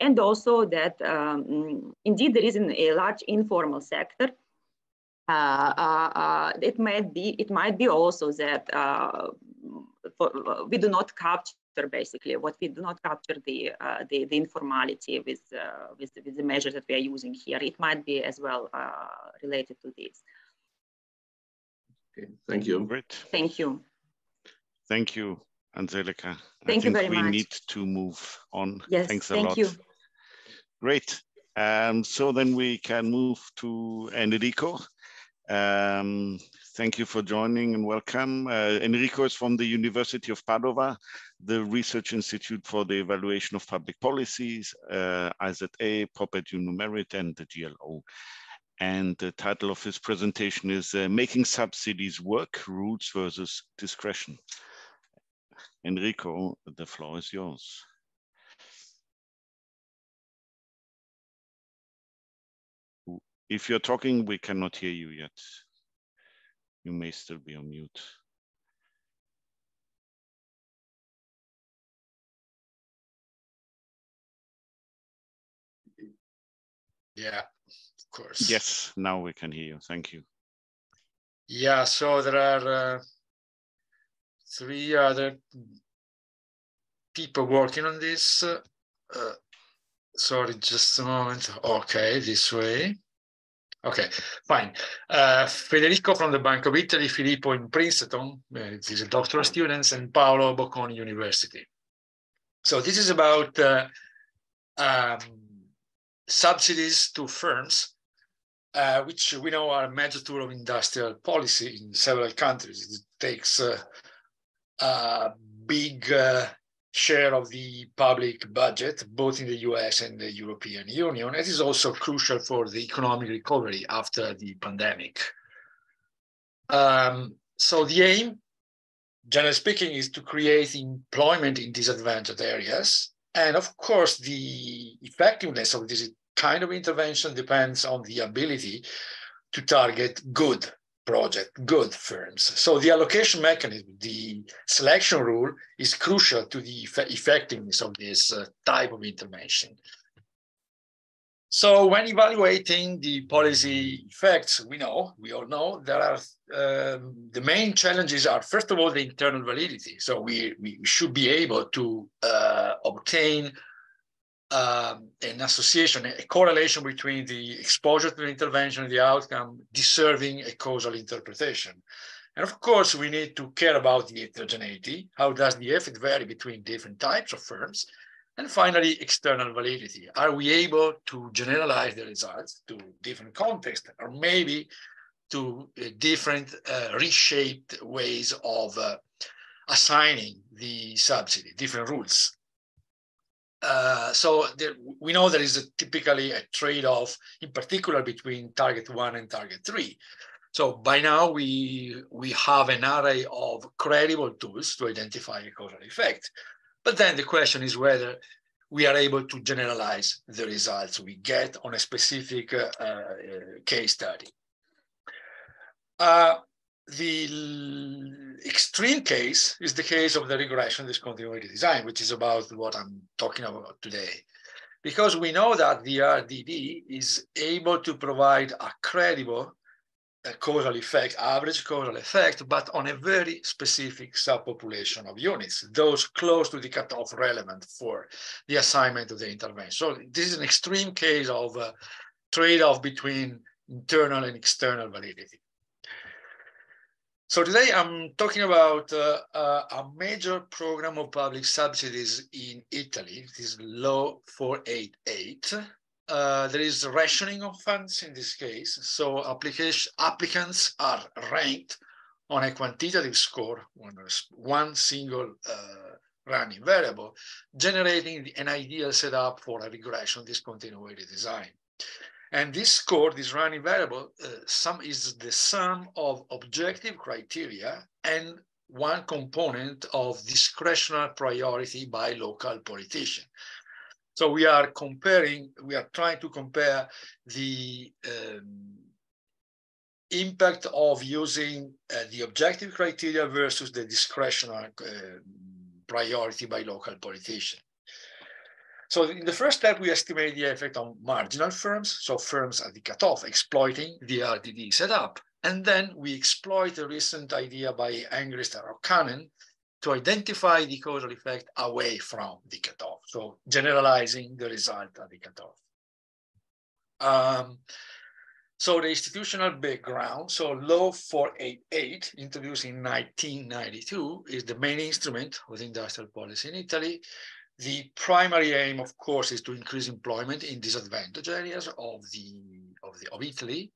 And also that, um, indeed, there is an, a large informal sector uh, uh, uh, it might be it might be also that for, we do not capture basically what we do not capture the uh, the, the, informality with, uh, with, with the measures that we are using here. It might be as well uh, related to this. Okay, thank you. Great. Thank you. Thank you, Anzelika. Thank you very we much. We need to move on. Yes, Thanks a thank lot. you. Great. Um, so then we can move to Enrico. Um, thank you for joining and welcome. Uh, Enrico is from the University of Padova, the Research Institute for the Evaluation of Public Policies, uh, IZA, POP UNU-MERIT, and the GLO. And the title of his presentation is uh, Making Subsidies Work, Rules versus Discretion. Enrico, the floor is yours. If you're talking, we cannot hear you yet. You may still be on mute. Yeah, of course. Yes, now we can hear you. Thank you. Yeah, so there are uh, three other people working on this. Uh, sorry, just a moment. Okay, this way. Okay, fine. Uh, Federico from the Bank of Italy, Filippo in Princeton, uh, is a doctoral student, and Paolo Bocconi University. So this is about uh, um, subsidies to firms, uh, which we know are a major tool of industrial policy in several countries. It takes uh, a big uh, share of the public budget, both in the US and the European Union. It is also crucial for the economic recovery after the pandemic. Um, so the aim, generally speaking, is to create employment in disadvantaged areas. And of course, the effectiveness of this kind of intervention depends on the ability to target good project, good firms. So the allocation mechanism, the selection rule is crucial to the effectiveness of this uh, type of intervention. So when evaluating the policy effects, we know, we all know, there are um, the main challenges are first of all the internal validity. So we, we should be able to uh, obtain um, an association, a correlation between the exposure to the intervention and the outcome, deserving a causal interpretation. And of course, we need to care about the heterogeneity. How does the effect vary between different types of firms? And finally, external validity. Are we able to generalize the results to different contexts or maybe to uh, different uh, reshaped ways of uh, assigning the subsidy, different rules? Uh, so there, we know there is a, typically a trade-off, in particular between target one and target three. So by now we we have an array of credible tools to identify a causal effect. But then the question is whether we are able to generalize the results we get on a specific uh, uh, case study. Uh, the extreme case is the case of the regression discontinuity design, which is about what I'm talking about today. Because we know that the RDD is able to provide a credible a causal effect, average causal effect, but on a very specific subpopulation of units, those close to the cutoff relevant for the assignment of the intervention. So this is an extreme case of a trade-off between internal and external validity. So today I'm talking about uh, uh, a major program of public subsidies in Italy. It is Law 488. Uh, there is rationing of funds in this case. So application, applicants are ranked on a quantitative score, one single uh, running variable, generating an ideal setup for a regression discontinuity design. And this score, this running variable, uh, sum is the sum of objective criteria and one component of discretionary priority by local politician. So we are comparing, we are trying to compare the um, impact of using uh, the objective criteria versus the discretionary uh, priority by local politician. So in the first step, we estimate the effect on marginal firms, so firms at the cutoff exploiting the RDD setup. And then we exploit a recent idea by Angrist and to identify the causal effect away from the cutoff, so generalizing the result at the cutoff. Um, so the institutional background, so Law 488, introduced in 1992, is the main instrument of industrial policy in Italy. The primary aim, of course, is to increase employment in disadvantaged areas of the of the of Italy.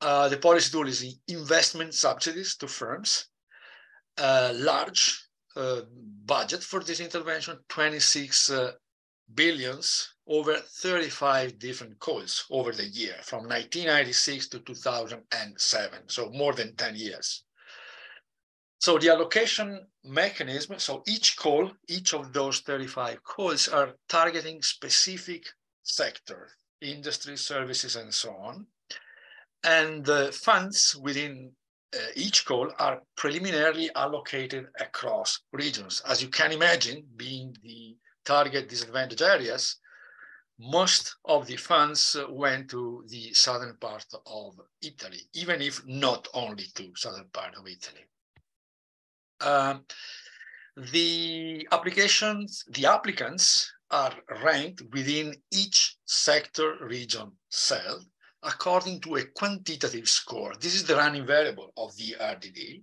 Uh, the policy tool is investment subsidies to firms. Uh, large uh, budget for this intervention, 26 uh, billions over 35 different calls over the year from 1996 to 2007, so more than 10 years. So the allocation mechanism, so each call, each of those 35 calls are targeting specific sector, industry, services, and so on. And the funds within uh, each call are preliminarily allocated across regions. As you can imagine, being the target disadvantaged areas, most of the funds went to the southern part of Italy, even if not only to southern part of Italy. Um, the applications, the applicants are ranked within each sector region cell according to a quantitative score. This is the running variable of the RDD.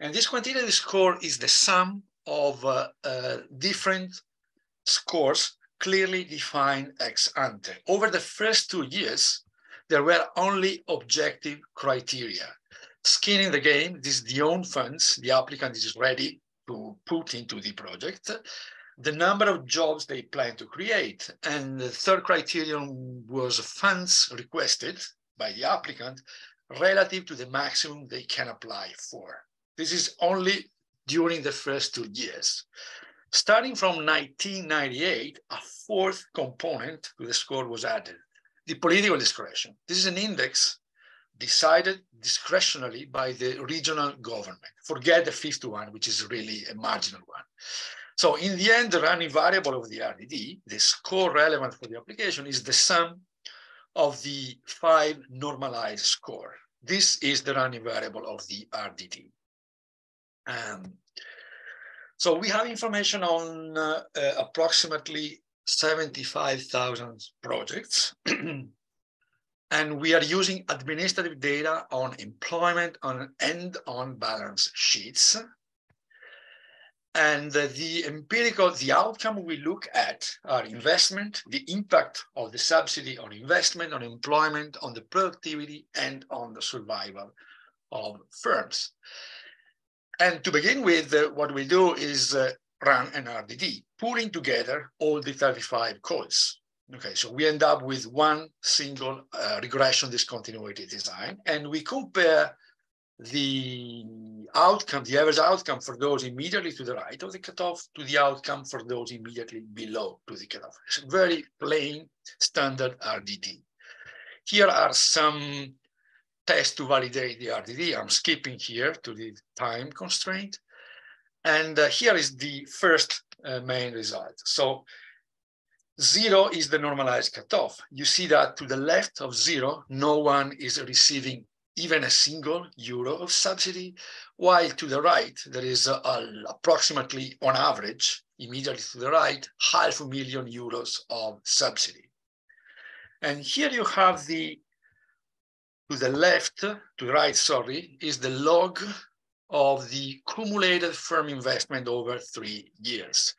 And this quantitative score is the sum of uh, uh, different scores clearly defined ex ante. Over the first two years, there were only objective criteria. Skin in the game, this is the own funds the applicant is ready to put into the project, the number of jobs they plan to create. And the third criterion was funds requested by the applicant relative to the maximum they can apply for. This is only during the first two years. Starting from 1998, a fourth component to the score was added, the political discretion. This is an index decided discretionally by the regional government. Forget the fifth one, which is really a marginal one. So in the end, the running variable of the RDD, the score relevant for the application is the sum of the five normalized score. This is the running variable of the RDD. Um, so we have information on uh, uh, approximately 75,000 projects. and we are using administrative data on employment on and on balance sheets. And the empirical, the outcome we look at are investment, the impact of the subsidy on investment, on employment, on the productivity, and on the survival of firms. And to begin with, uh, what we do is uh, run an RDD, pulling together all the 35 codes. Okay, so we end up with one single uh, regression discontinuity design, and we compare the outcome, the average outcome for those immediately to the right of the cutoff to the outcome for those immediately below to the cutoff. It's a very plain standard RDD. Here are some tests to validate the RDD. I'm skipping here to the time constraint. And uh, here is the first uh, main result. So zero is the normalized cutoff. You see that to the left of zero, no one is receiving even a single euro of subsidy, while to the right, there is a, a, approximately, on average, immediately to the right, half a million euros of subsidy. And here you have the, to the left, to the right, sorry, is the log of the cumulated firm investment over three years.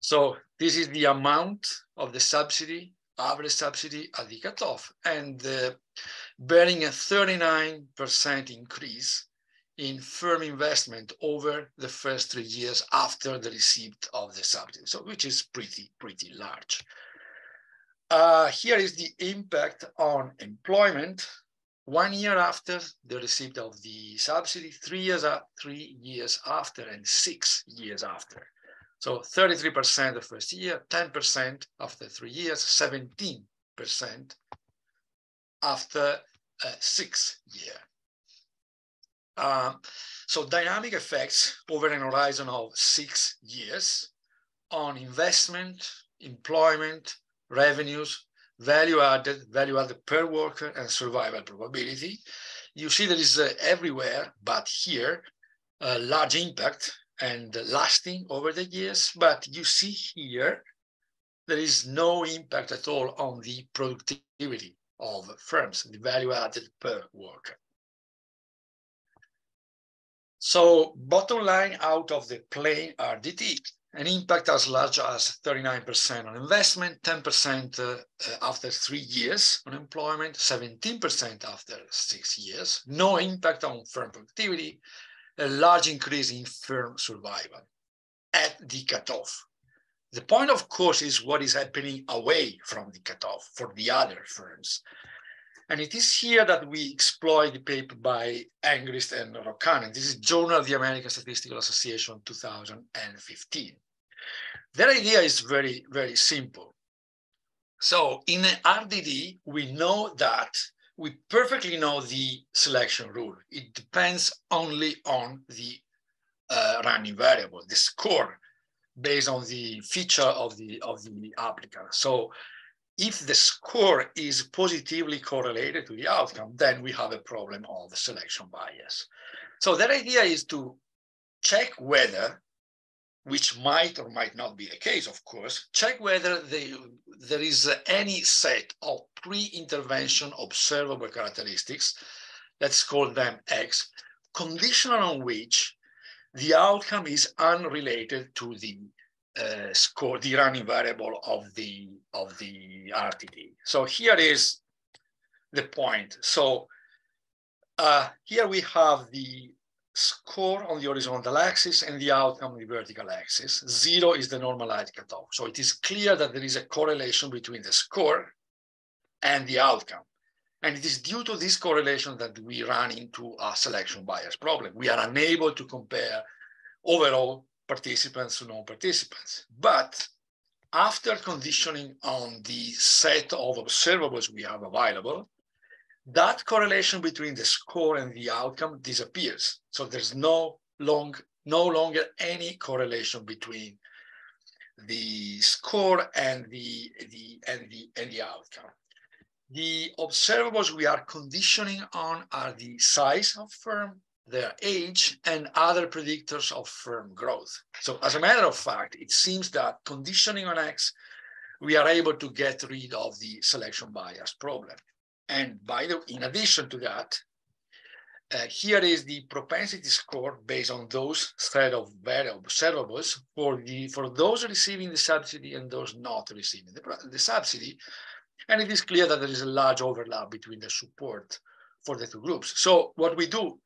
So this is the amount of the subsidy, average subsidy at the cutoff, and uh, bearing a 39% increase in firm investment over the first three years after the receipt of the subsidy, so which is pretty, pretty large. Uh, here is the impact on employment one year after the receipt of the subsidy, three years, three years after, and six years after. So 33% the first year, 10% after three years, 17% after uh, six year. Uh, so dynamic effects over an horizon of six years on investment, employment, revenues, value added, value added per worker, and survival probability. You see there is uh, everywhere, but here, a large impact and lasting over the years. But you see here, there is no impact at all on the productivity of firms, the value added per worker. So bottom line out of the plain RDD, an impact as large as 39% on investment, 10% uh, uh, after three years on employment, 17% after six years, no impact on firm productivity, a large increase in firm survival at the cutoff. The point, of course, is what is happening away from the cutoff for the other firms. And it is here that we exploit the paper by Angrist and Rokkanen. This is Journal of the American Statistical Association 2015. Their idea is very, very simple. So in RDD, we know that we perfectly know the selection rule. It depends only on the uh, running variable, the score based on the feature of the, of the applicant. So if the score is positively correlated to the outcome, then we have a problem of the selection bias. So that idea is to check whether which might or might not be the case, of course, check whether there is any set of pre-intervention observable characteristics, let's call them X, conditional on which the outcome is unrelated to the uh, score, the running variable of the, of the RDD. So here is the point. So uh, here we have the score on the horizontal axis and the outcome on the vertical axis. Zero is the normalized cutoff. So it is clear that there is a correlation between the score and the outcome. And it is due to this correlation that we run into a selection bias problem. We are unable to compare overall participants to non-participants. But after conditioning on the set of observables we have available, that correlation between the score and the outcome disappears. So there's no long, no longer any correlation between the score and the, the, and the, and the outcome. The observables we are conditioning on are the size of firm, their age, and other predictors of firm growth. So as a matter of fact, it seems that conditioning on X, we are able to get rid of the selection bias problem. And by the, in addition to that, uh, here is the propensity score based on those set of observables for the for those receiving the subsidy and those not receiving the, the subsidy. And it is clear that there is a large overlap between the support for the two groups. So what we do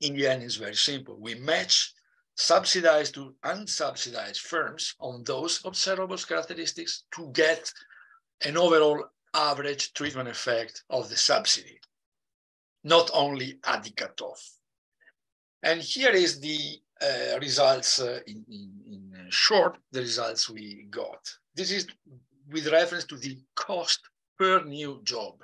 in the end is very simple. We match subsidized to unsubsidized firms on those observable characteristics to get an overall average treatment effect of the subsidy, not only at the cutoff. And here is the uh, results uh, in, in, in, short, the results we got. This is with reference to the cost per new job.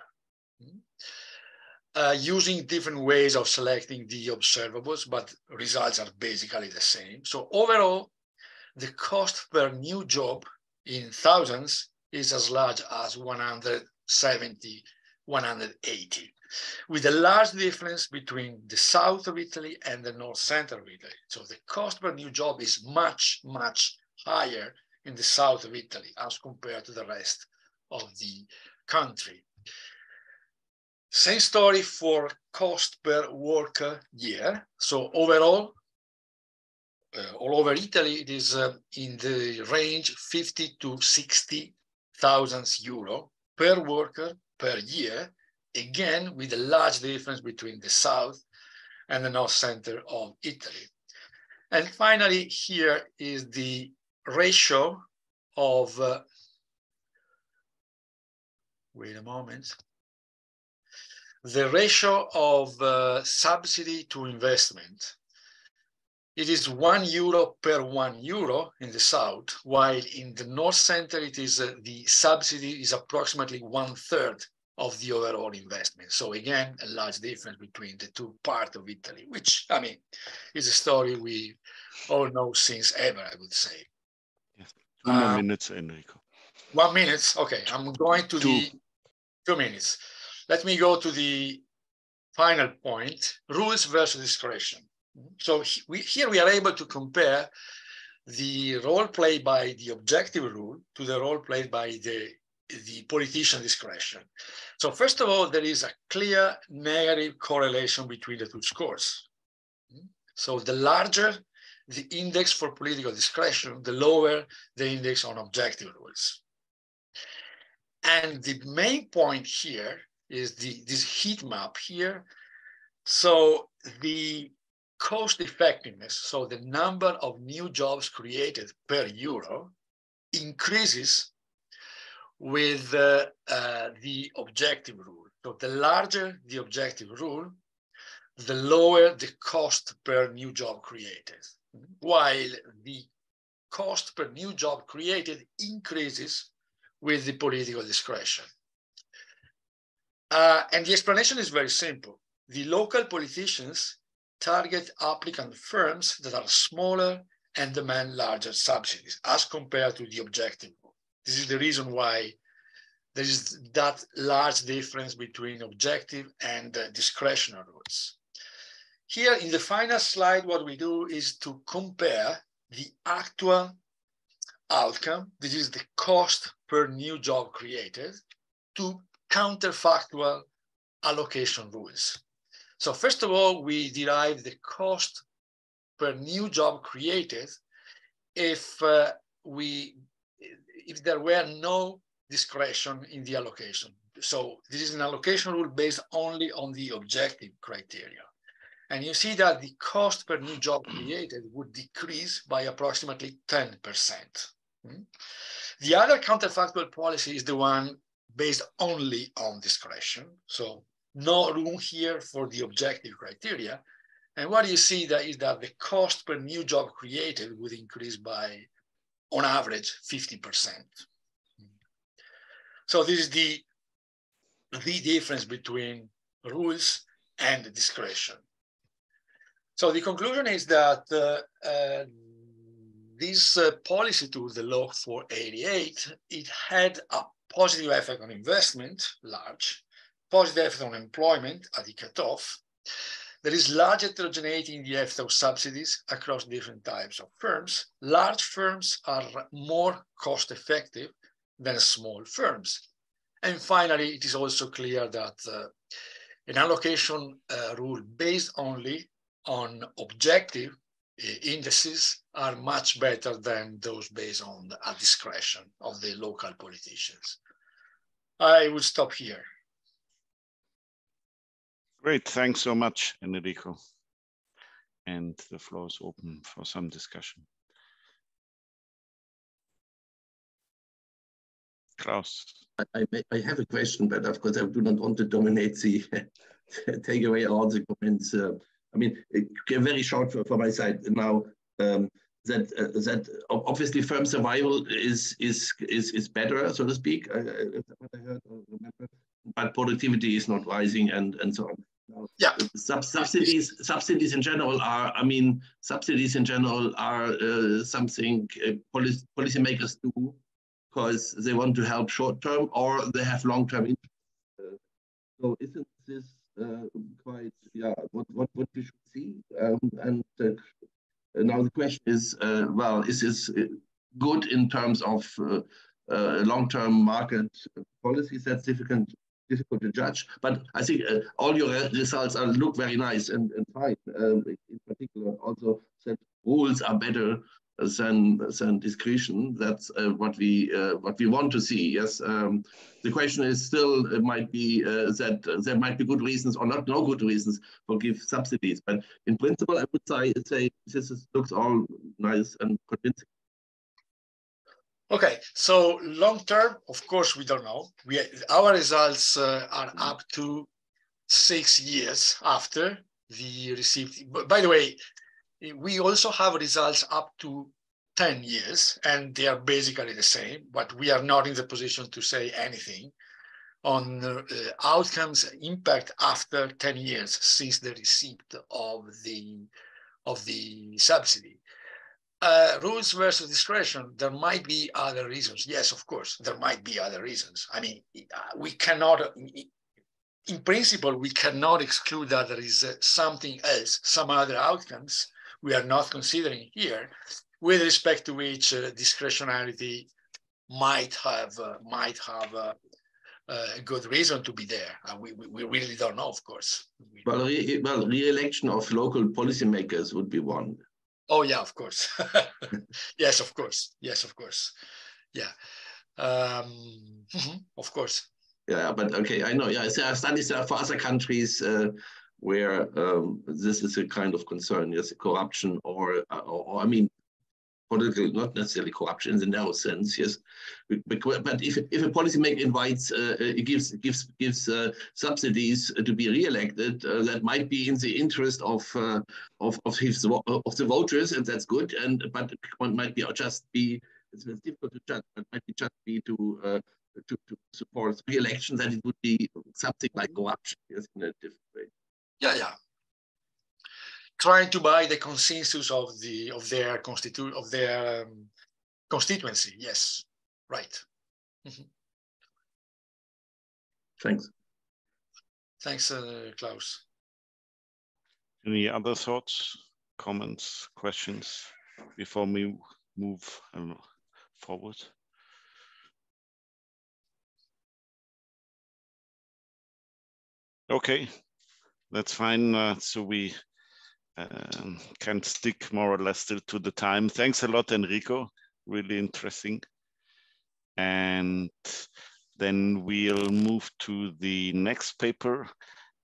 Uh, using different ways of selecting the observables, but results are basically the same. So overall, the cost per new job in thousands is as large as 170, 180, with a large difference between the south of Italy and the north center of Italy. So the cost per new job is much, much higher in the south of Italy as compared to the rest of the country. Same story for cost per worker year. So overall, uh, all over Italy, it is uh, in the range 50 to 60 thousand euro per worker per year, again with a large difference between the south and the north center of Italy. And finally, here is the ratio of, uh, wait a moment, the ratio of uh, subsidy to investment it is one euro per one euro in the south, while in the north center, it is uh, the subsidy is approximately one third of the overall investment. So again, a large difference between the two parts of Italy, which I mean, is a story we all know since ever, I would say. Yes. Two more um, minutes, Enrico. One minute, okay. I'm going to two. the two minutes. Let me go to the final point, rules versus discretion. So we, here we are able to compare the role played by the objective rule to the role played by the, the politician discretion. So first of all, there is a clear negative correlation between the two scores. So the larger the index for political discretion, the lower the index on objective rules. And the main point here is the, this heat map here. So the cost effectiveness, so the number of new jobs created per euro, increases with uh, uh, the objective rule. So the larger the objective rule, the lower the cost per new job created, while the cost per new job created increases with the political discretion. Uh, and the explanation is very simple. The local politicians target applicant firms that are smaller and demand larger subsidies as compared to the objective This is the reason why there is that large difference between objective and uh, discretionary rules. Here in the final slide, what we do is to compare the actual outcome, this is the cost per new job created, to counterfactual allocation rules. So first of all, we derive the cost per new job created if uh, we if there were no discretion in the allocation. So this is an allocation rule based only on the objective criteria. And you see that the cost per new job created would decrease by approximately 10%. Hmm? The other counterfactual policy is the one based only on discretion. So no room here for the objective criteria. And what you see that is that the cost per new job created would increase by, on average, 50%. So this is the, the difference between rules and discretion. So the conclusion is that uh, uh, this uh, policy tool, the law 488, it had a positive effect on investment, large, positive effect on employment at the cutoff. There is large heterogeneity in the effect of subsidies across different types of firms. Large firms are more cost effective than small firms. And finally, it is also clear that uh, an allocation uh, rule based only on objective uh, indices are much better than those based on a discretion of the local politicians. I will stop here. Great, thanks so much, Enrico. And the floor is open for some discussion. Klaus. I, I, have a question, but of course I do not want to dominate the, take away all the comments. Uh, I mean, very short for, for my side now. Um, that uh, that obviously firm survival is is is is better, so to speak. Uh, what I heard remember, but productivity is not rising, and and so on. Yeah. Sub subsidies subsidies in general are. I mean, subsidies in general are uh, something uh, policy policymakers do because they want to help short term or they have long term interest. Uh, so isn't this uh, quite yeah what what what we should see um, and uh, now the question is uh, well is this good in terms of long-term market policies that's difficult difficult to judge but i think all your results are look very nice and, and fine um, in particular also that rules are better than than discretion. That's uh, what we uh, what we want to see. Yes, um, the question is still it might be uh, that there might be good reasons or not no good reasons for give subsidies. But in principle, I would say say this is, looks all nice and convincing. Okay, so long term, of course, we don't know. We our results uh, are up to six years after the received. By the way, we also have results up to 10 years, and they are basically the same, but we are not in the position to say anything on uh, outcomes impact after 10 years since the receipt of the, of the subsidy. Uh, rules versus discretion, there might be other reasons. Yes, of course, there might be other reasons. I mean, uh, we cannot, in principle, we cannot exclude that there is uh, something else, some other outcomes we are not considering here, with respect to which uh, discretionality might have uh, might have uh, a good reason to be there. we, we, we really don't know, of course. Well, re well, re-election of local policymakers would be one. Oh yeah, of course. yes, of course. Yes, of course. Yeah, um, mm -hmm, of course. Yeah, but okay, I know. Yeah, there are studies for other countries. Uh, where um, this is a kind of concern, yes, corruption or, or, or, I mean, political, not necessarily corruption in the narrow sense, yes. But, if, if a policymaker invites, uh, uh gives gives gives uh, subsidies to be re-elected, uh, that might be in the interest of uh, of of his of the voters, and that's good. And but it might be just be it's, difficult to judge. but might be just be to uh, to, to support re-election that it would be something like corruption, yes, in a different way. Yeah, yeah. Trying to buy the consensus of the of their constitu of their um, constituency. Yes, right. Mm -hmm. Thanks. Thanks, uh, Klaus. Any other thoughts, comments, questions? before we move forward? Okay, that's fine. Uh, so we um, can stick more or less still to the time. Thanks a lot, Enrico. Really interesting. And then we'll move to the next paper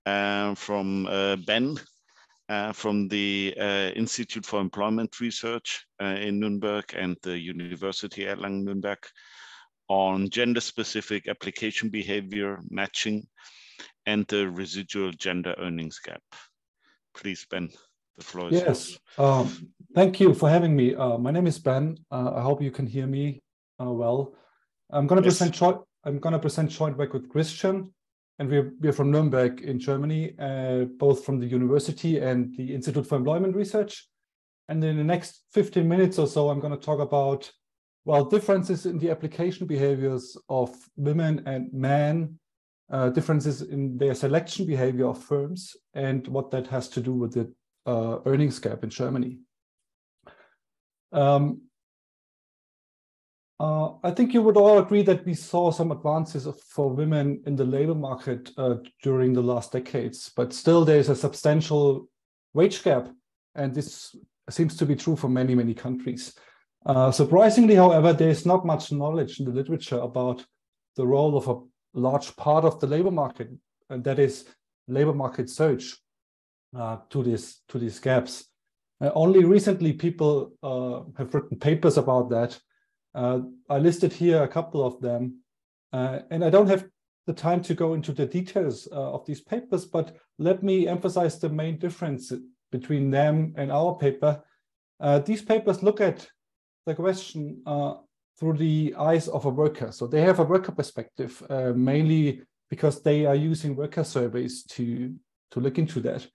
uh, from uh, Ben uh, from the uh, Institute for Employment Research uh, in Nuremberg and the University Erlangen-Nuremberg on gender-specific application behavior matching and the residual gender earnings gap. Please, Ben, the floor is yes. Um, thank you for having me. Uh, my name is Ben. Uh, I hope you can hear me uh, well. I'm going to yes. present. I'm going to present joint work with Christian, and we're, we're from Nuremberg in Germany, uh, both from the university and the Institute for Employment Research. And in the next 15 minutes or so, I'm going to talk about well differences in the application behaviors of women and men uh, differences in their selection behavior of firms and what that has to do with the uh, earnings gap in Germany. Um, uh, I think you would all agree that we saw some advances for women in the labor market uh, during the last decades, but still there's a substantial wage gap, and this seems to be true for many, many countries. Uh, surprisingly, however, there's not much knowledge in the literature about the role of a large part of the labor market, and that is labor market search uh, to this to these gaps. Uh, only recently, people uh, have written papers about that. Uh, I listed here a couple of them, and I don't have the time to go into the details of these papers, but let me emphasize the main difference between them and our paper. these papers look at the question through the eyes of a worker. So they have a worker perspective, mainly because they are using worker surveys to, to look into that.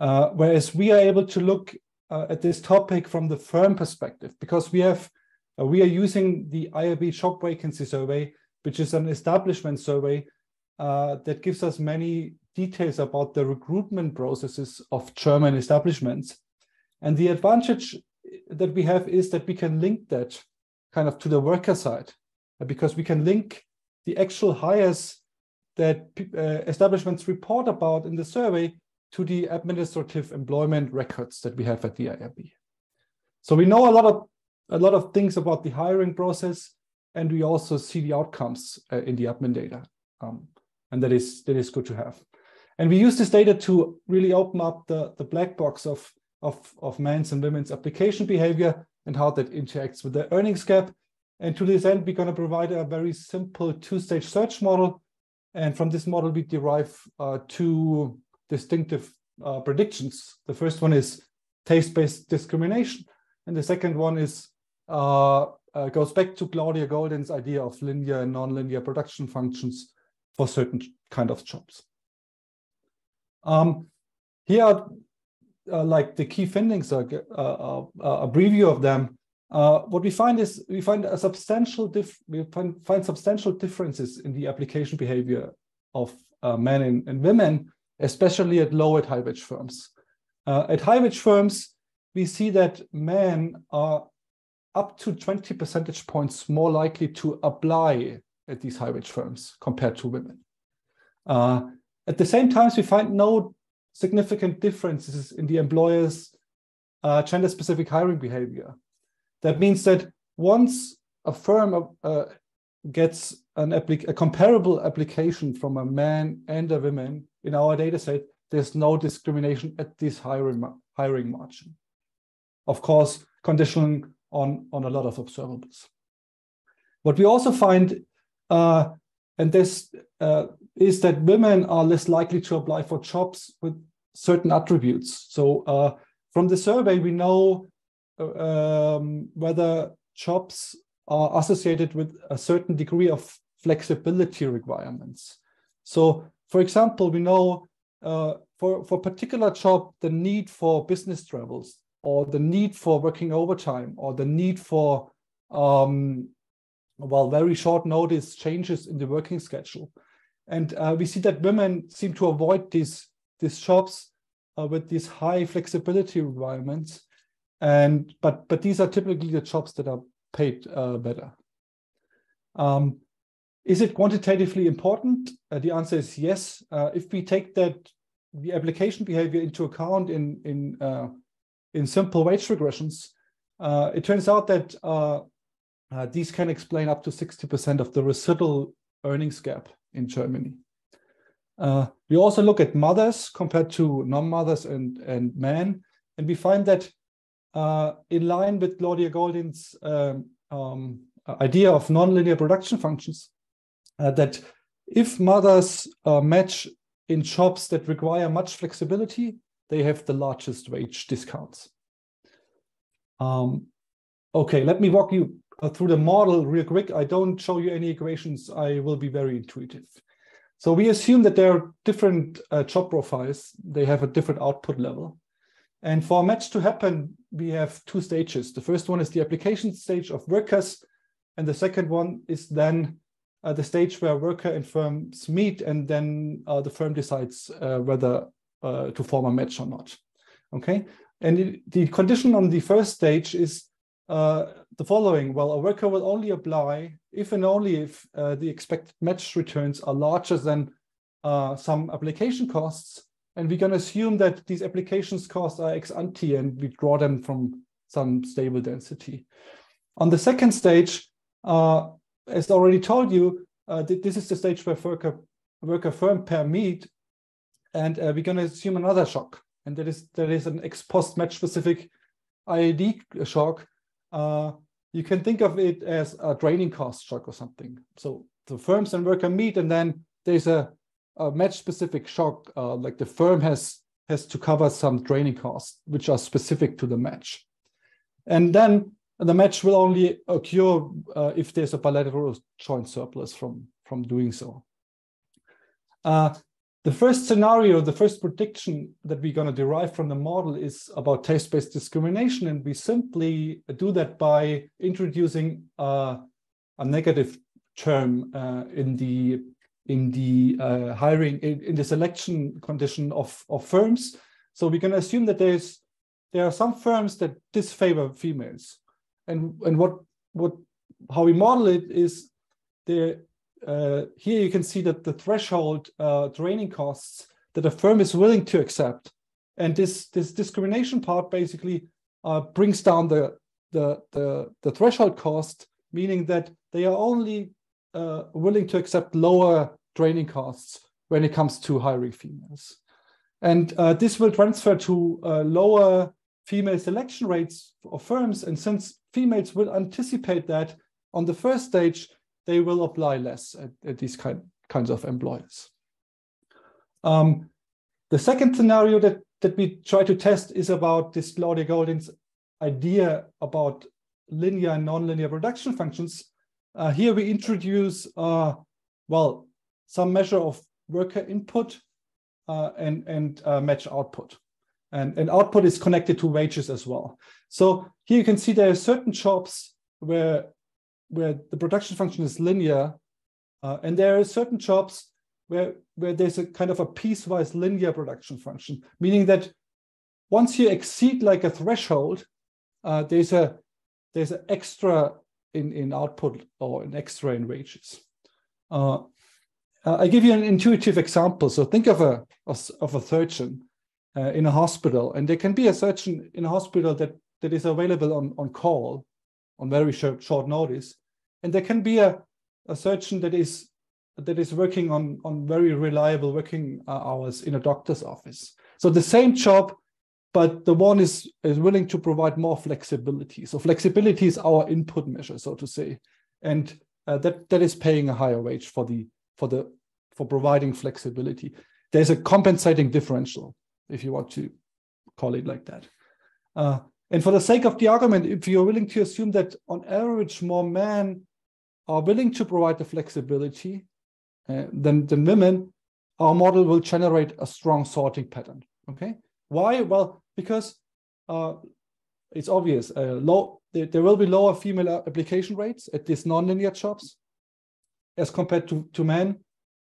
Uh, whereas we are able to look uh, at this topic from the firm perspective, because we have uh, we are using the IAB job vacancy survey, which is an establishment survey uh, that gives us many details about the recruitment processes of German establishments. And the advantage that we have is that we can link that kind of to the worker side because we can link the actual hires that uh, establishments report about in the survey to the administrative employment records that we have at the IAB. So we know a lot of a lot of things about the hiring process, and we also see the outcomes uh, in the admin data, um, and that is that is good to have. And we use this data to really open up the, the black box of, of, of men's and women's application behavior and how that interacts with the earnings gap. And to this end, we're going to provide a very simple two-stage search model. And from this model, we derive uh, two distinctive uh, predictions. The first one is taste-based discrimination. And the second one is uh, uh goes back to Claudia Goldin's idea of linear and nonlinear production functions for certain kind of jobs. Um, here are uh, like the key findings are uh, uh, a preview of them. what we find is we find a substantial diff we find, find substantial differences in the application behavior of men and, and, women, especially at low and high wage firms. at high wage firms, we see that men are up to 20 percentage points more likely to apply at these high wage firms compared to women. Uh, at the same time, we find no significant differences in the employer's uh, gender specific hiring behavior. That means that once a firm uh, gets an applic- a comparable application from a man and a woman in our data set, there's no discrimination at this hiring, hiring margin. Of course, conditioning on, on a lot of observables. What we also find, uh, and this uh, is that women are less likely to apply for jobs with certain attributes. So uh, from the survey, we know uh, um, whether jobs are associated with a certain degree of flexibility requirements. So, for example, we know uh, for for particular job the need for business travels, or the need for working overtime, or the need for um, well very short notice changes in the working schedule. And uh, we see that women seem to avoid these these jobs uh, with these high flexibility requirements. And but but these are typically the jobs that are paid uh, better. Um, is it quantitatively important? Uh, the answer is yes. Uh, if we take that the application behavior into account in in uh, in simple wage regressions, uh, it turns out that uh, uh, these can explain up to 60% of the residual earnings gap in Germany. we also look at mothers compared to non-mothers and, and men, and we find that in line with Claudia Goldin's um, um, idea of nonlinear production functions, uh, that if mothers uh, match in jobs that require much flexibility, they have the largest wage discounts. Um, okay, let me walk you uh, through the model real quick. I don't show you any equations. I will be very intuitive. So we assume that there are different uh, job profiles. They have a different output level. And for a match to happen, we have two stages. The first one is the application stage of workers. And the second one is then uh, the stage where worker and firms meet and then uh, the firm decides uh, whether uh, to form a match or not. Okay, and it, the condition on the first stage is uh, the following. Well, a worker will only apply if and only if uh, the expected match returns are larger than some application costs. And we're going to assume that these applications costs are ex ante and we draw them from some stable density. On the second stage, uh, as already told you, uh, th this is the stage where worker, worker firm pair meet, and uh, we're going to assume another shock, and that is that is an ex post match specific IID shock. Uh, you can think of it as a draining cost shock or something. So the firms and worker meet, and then there's a, a match specific shock, uh, like the firm has has to cover some training costs, which are specific to the match. And then the match will only occur uh, if there's a bilateral joint surplus from, from doing so. Uh, the first scenario, the first prediction that we're going to derive from the model is about taste-based discrimination. And we simply do that by introducing uh, a negative term uh, in the in the uh, hiring in, in, the selection condition of, of firms. So we can assume that there's there are some firms that disfavor females and and what what how we model it is there. uh, here you can see that the threshold uh, training costs that a firm is willing to accept, and this this discrimination part basically uh, brings down the, the the the threshold cost, meaning that they are only uh, willing to accept lower training costs when it comes to hiring females, and uh, this will transfer to uh, lower female selection rates of firms, and since females will anticipate that on the first stage, they will apply less at, at these kind, kinds of employers. Um, the second scenario that, that we try to test is about this Claudia Goldin's idea about linear and nonlinear production functions. Uh, here we introduce, uh, well, some measure of worker input uh, and, and uh, match output. And, and output is connected to wages as well. So here you can see there are certain jobs where, where the production function is linear, uh, and there are certain jobs where, where there's a kind of a piecewise linear production function, meaning that once you exceed like a threshold, uh, there's a there's an extra in, in output or an extra in wages. Uh, uh I give you an intuitive example. So think of a of a surgeon uh, in a hospital, and there can be a surgeon in a hospital that that is available on, on call on very short, short notice. And there can be a, a surgeon that is that is working on, on very reliable working uh, hours in a doctor's office. So the same job, but the one is, is willing to provide more flexibility. So flexibility is our input measure, so to say. And uh, that, that is paying a higher wage for the for the for providing flexibility. There's a compensating differential, if you want to call it like that. Uh, and for the sake of the argument, if you're willing to assume that on average more men are willing to provide the flexibility uh, than, than women, our model will generate a strong sorting pattern. Okay. Why? Well, because uh, it's obvious. Uh, low there, there, will be lower female application rates at these nonlinear jobs as compared to, to men.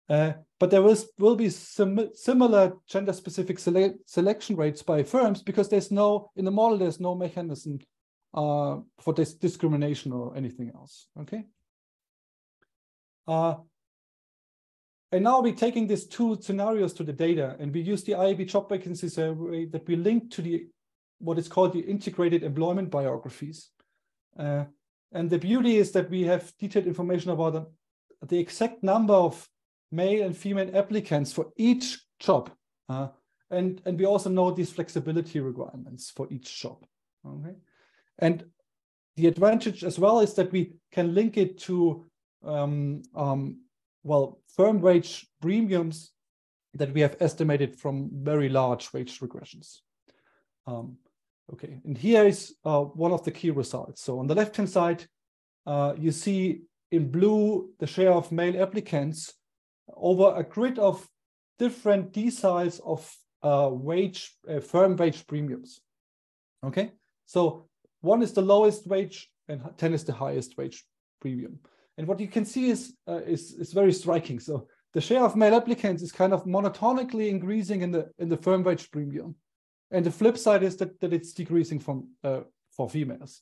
Uh, but there will, will be sim similar gender-specific sele selection rates by firms because there's no, in the model, there's no mechanism uh, for this discrimination or anything else, okay? And now we're taking these two scenarios to the data and we use the IAB job vacancy survey that we link to the what is called the integrated employment biographies. Uh, and the beauty is that we have detailed information about the, the exact number of male and female applicants for each job. Uh, and, and we also know these flexibility requirements for each job. Okay. And the advantage as well is that we can link it to, um, um, well, firm wage premiums that we have estimated from very large wage regressions. Um, okay, and here is uh, one of the key results. So on the left-hand side, uh, you see in blue the share of male applicants over a grid of different deciles of uh, wage, uh, firm wage premiums. Okay, so one is the lowest wage and 10 is the highest wage premium. And what you can see is, uh, is, is very striking. So the share of male applicants is kind of monotonically increasing in the, in the firm wage premium. And the flip side is that, that it's decreasing from, uh, for females.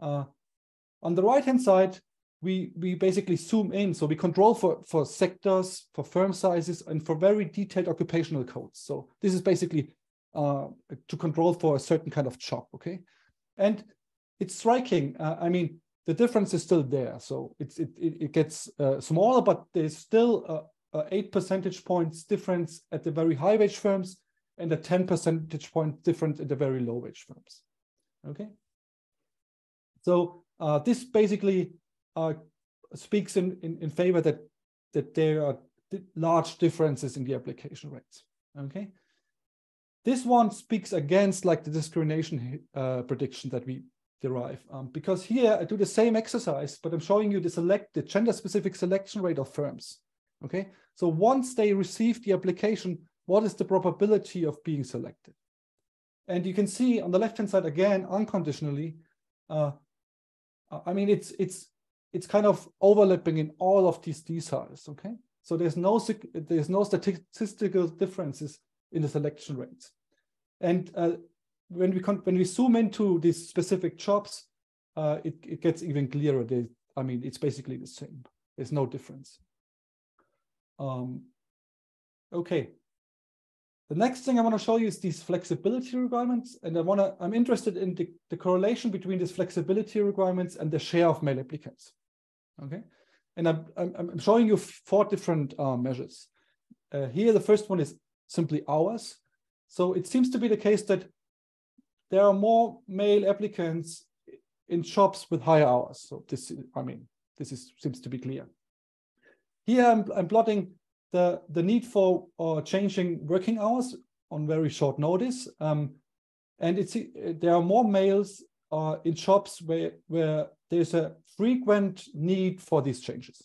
Uh, on the right-hand side, we, we basically zoom in. So we control for, for sectors, for firm sizes, and for very detailed occupational codes. So this is basically uh, to control for a certain kind of job, okay? And it's striking. Uh, I mean, the difference is still there. So it's, it, it, gets uh, smaller, but there's still a, a, eight percentage points difference at the very high wage firms and a 10 percentage point difference at the very low wage firms, okay? So uh, this basically uh, speaks in, in, in favor that, that there are large differences in the application rates, okay? This one speaks against like the discrimination uh, prediction that we derive. Um, because here I do the same exercise, but I'm showing you the select the gender-specific selection rate of firms. Okay, so once they receive the application, what is the probability of being selected? And you can see on the left-hand side again, unconditionally. Uh, I mean, it's it's it's kind of overlapping in all of these deciles. Okay, so there's no there's no statistical differences in the selection rates. And uh, when we when we zoom into these specific jobs, uh, it, it gets even clearer. They, I mean, it's basically the same. There's no difference. Um, okay. The next thing I want to show you is these flexibility requirements. And I want to, I'm interested in the, the correlation between these flexibility requirements and the share of male applicants. Okay. And I'm, I'm, showing you four different uh, measures. Uh, here, the first one is simply hours. So it seems to be the case that there are more male applicants in shops with higher hours. So this, I mean, this is seems to be clear. Here I'm, I'm plotting the, the need for uh, changing working hours on very short notice. Um, and it's there are more males uh, in shops where, where there's a frequent need for these changes.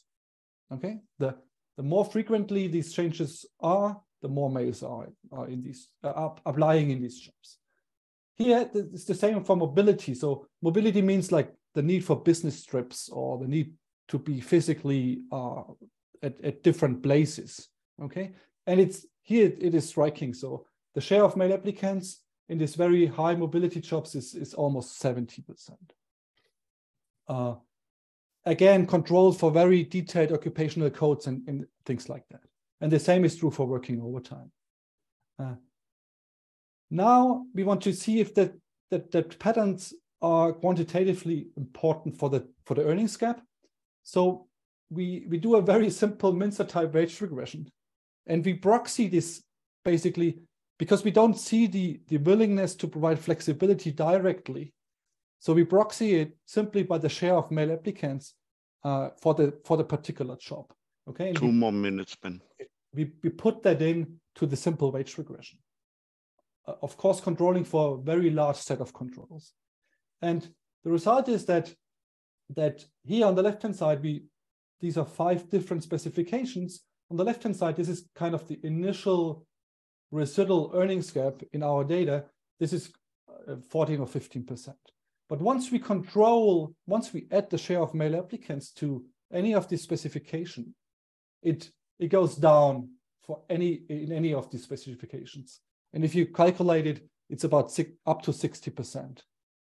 Okay, the, the more frequently these changes are, the more males are, are in these uh, are applying in these shops. Here, it's the same for mobility. So mobility means like the need for business trips or the need to be physically uh, at, at different places. Okay, and it's here it is striking. So the share of male applicants in these very high mobility jobs is, is almost 70%. Uh, again, controlled for very detailed occupational codes and, and, things like that. And the same is true for working overtime. Uh, now we want to see if that, that, that patterns are quantitatively important for the, for the earnings gap. So we, we do a very simple Mincer type wage regression. And we proxy this basically because we don't see the, the willingness to provide flexibility directly. So we proxy it simply by the share of male applicants uh, for the for the particular job. Okay. And Two we, more minutes, Ben. We, we put that in to the simple wage regression. Of course, controlling for a very large set of controls. And the result is that, that here on the left-hand side, we these are five different specifications. On the left-hand side, this is kind of the initial residual earnings gap in our data. This is uh, 14 or 15%. But once we control, once we add the share of male applicants to any of these specification, it it goes down for any in any of these specifications. And if you calculate it, it's about six, up to 60%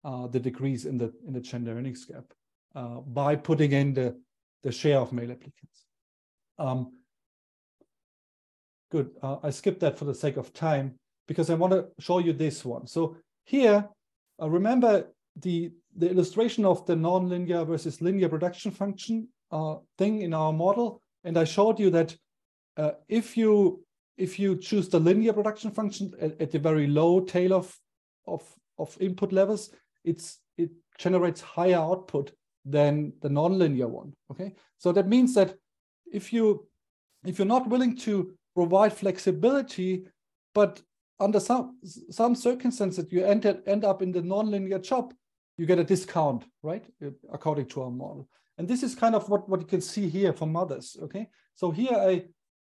uh, the decrease in the in the gender earnings gap uh, by putting in the, the share of male applicants. Um, good, uh, I skipped that for the sake of time because I want to show you this one. So here, uh, remember the, the illustration of the nonlinear versus linear production function uh, thing in our model. And I showed you that uh, if you if you choose the linear production function at, at, the very low tail of, of, of input levels, it's it generates higher output than the nonlinear one. Okay, so that means that if you if you're not willing to provide flexibility, but under some some circumstances you end end up in the nonlinear job, you get a discount, right? Uh, according to our model. And this is kind of what, what you can see here for mothers. Okay, so here I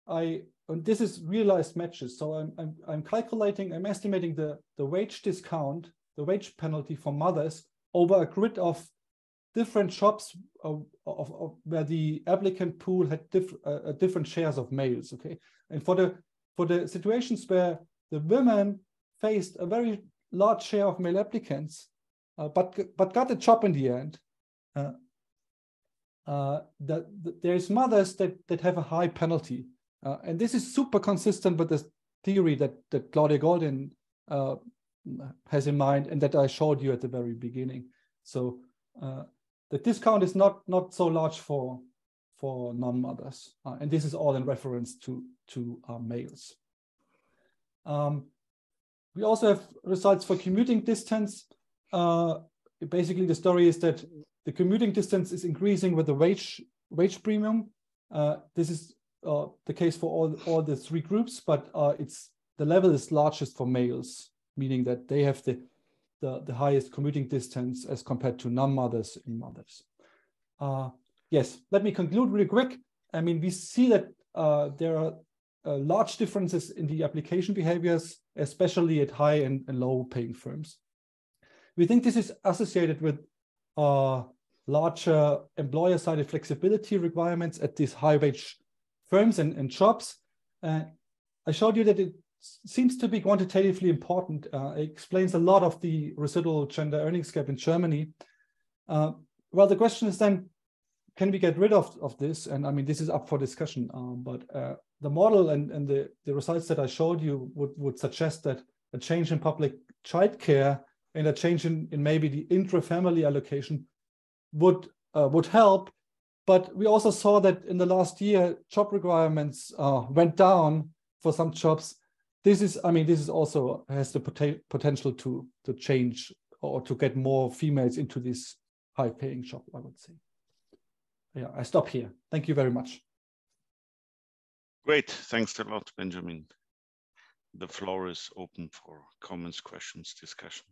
I and this is realized matches. So I'm, I'm, I'm calculating, I'm estimating the, the wage discount, the wage penalty for mothers over a grid of different shops of, of, of where the applicant pool had diff, uh, different shares of males. Okay, and for the for the situations where the women faced a very large share of male applicants, uh, but but got a job in the end. Uh, uh, that, that there's mothers that that have a high penalty uh, and this is super consistent with the theory that, that Claudia Goldin uh, has in mind and that I showed you at the very beginning. So uh, the discount is not, not so large for, for non-mothers. Uh, and this is all in reference to, to males. Um, we also have results for commuting distance. Uh, basically, the story is that the commuting distance is increasing with the wage wage premium. Uh, this is uh, the case for all, all the three groups, but uh, it's the level is largest for males, meaning that they have the, the, the highest commuting distance as compared to non-mothers and mothers. Uh, yes, let me conclude really quick. I mean, we see that uh, there are uh, large differences in the application behaviors, especially at high and, and low paying firms. We think this is associated with larger employer-sided flexibility requirements at these high wage firms and, and shops. Uh, I showed you that it seems to be quantitatively important. Uh, it explains a lot of the residual gender earnings gap in Germany. Uh, well, the question is then, can we get rid of, of this? And I mean, this is up for discussion, um, but uh, the model and, and the, the results that I showed you would, would suggest that a change in public childcare and a change in, in maybe the intra-family allocation would uh, would help but we also saw that in the last year, job requirements uh, went down for some jobs. This is, I mean, this is also has the pot potential to to change or to get more females into this high-paying job. I would say. Yeah, I stop here. Thank you very much. Great, thanks a lot, Benjamin. The floor is open for comments, questions, discussion.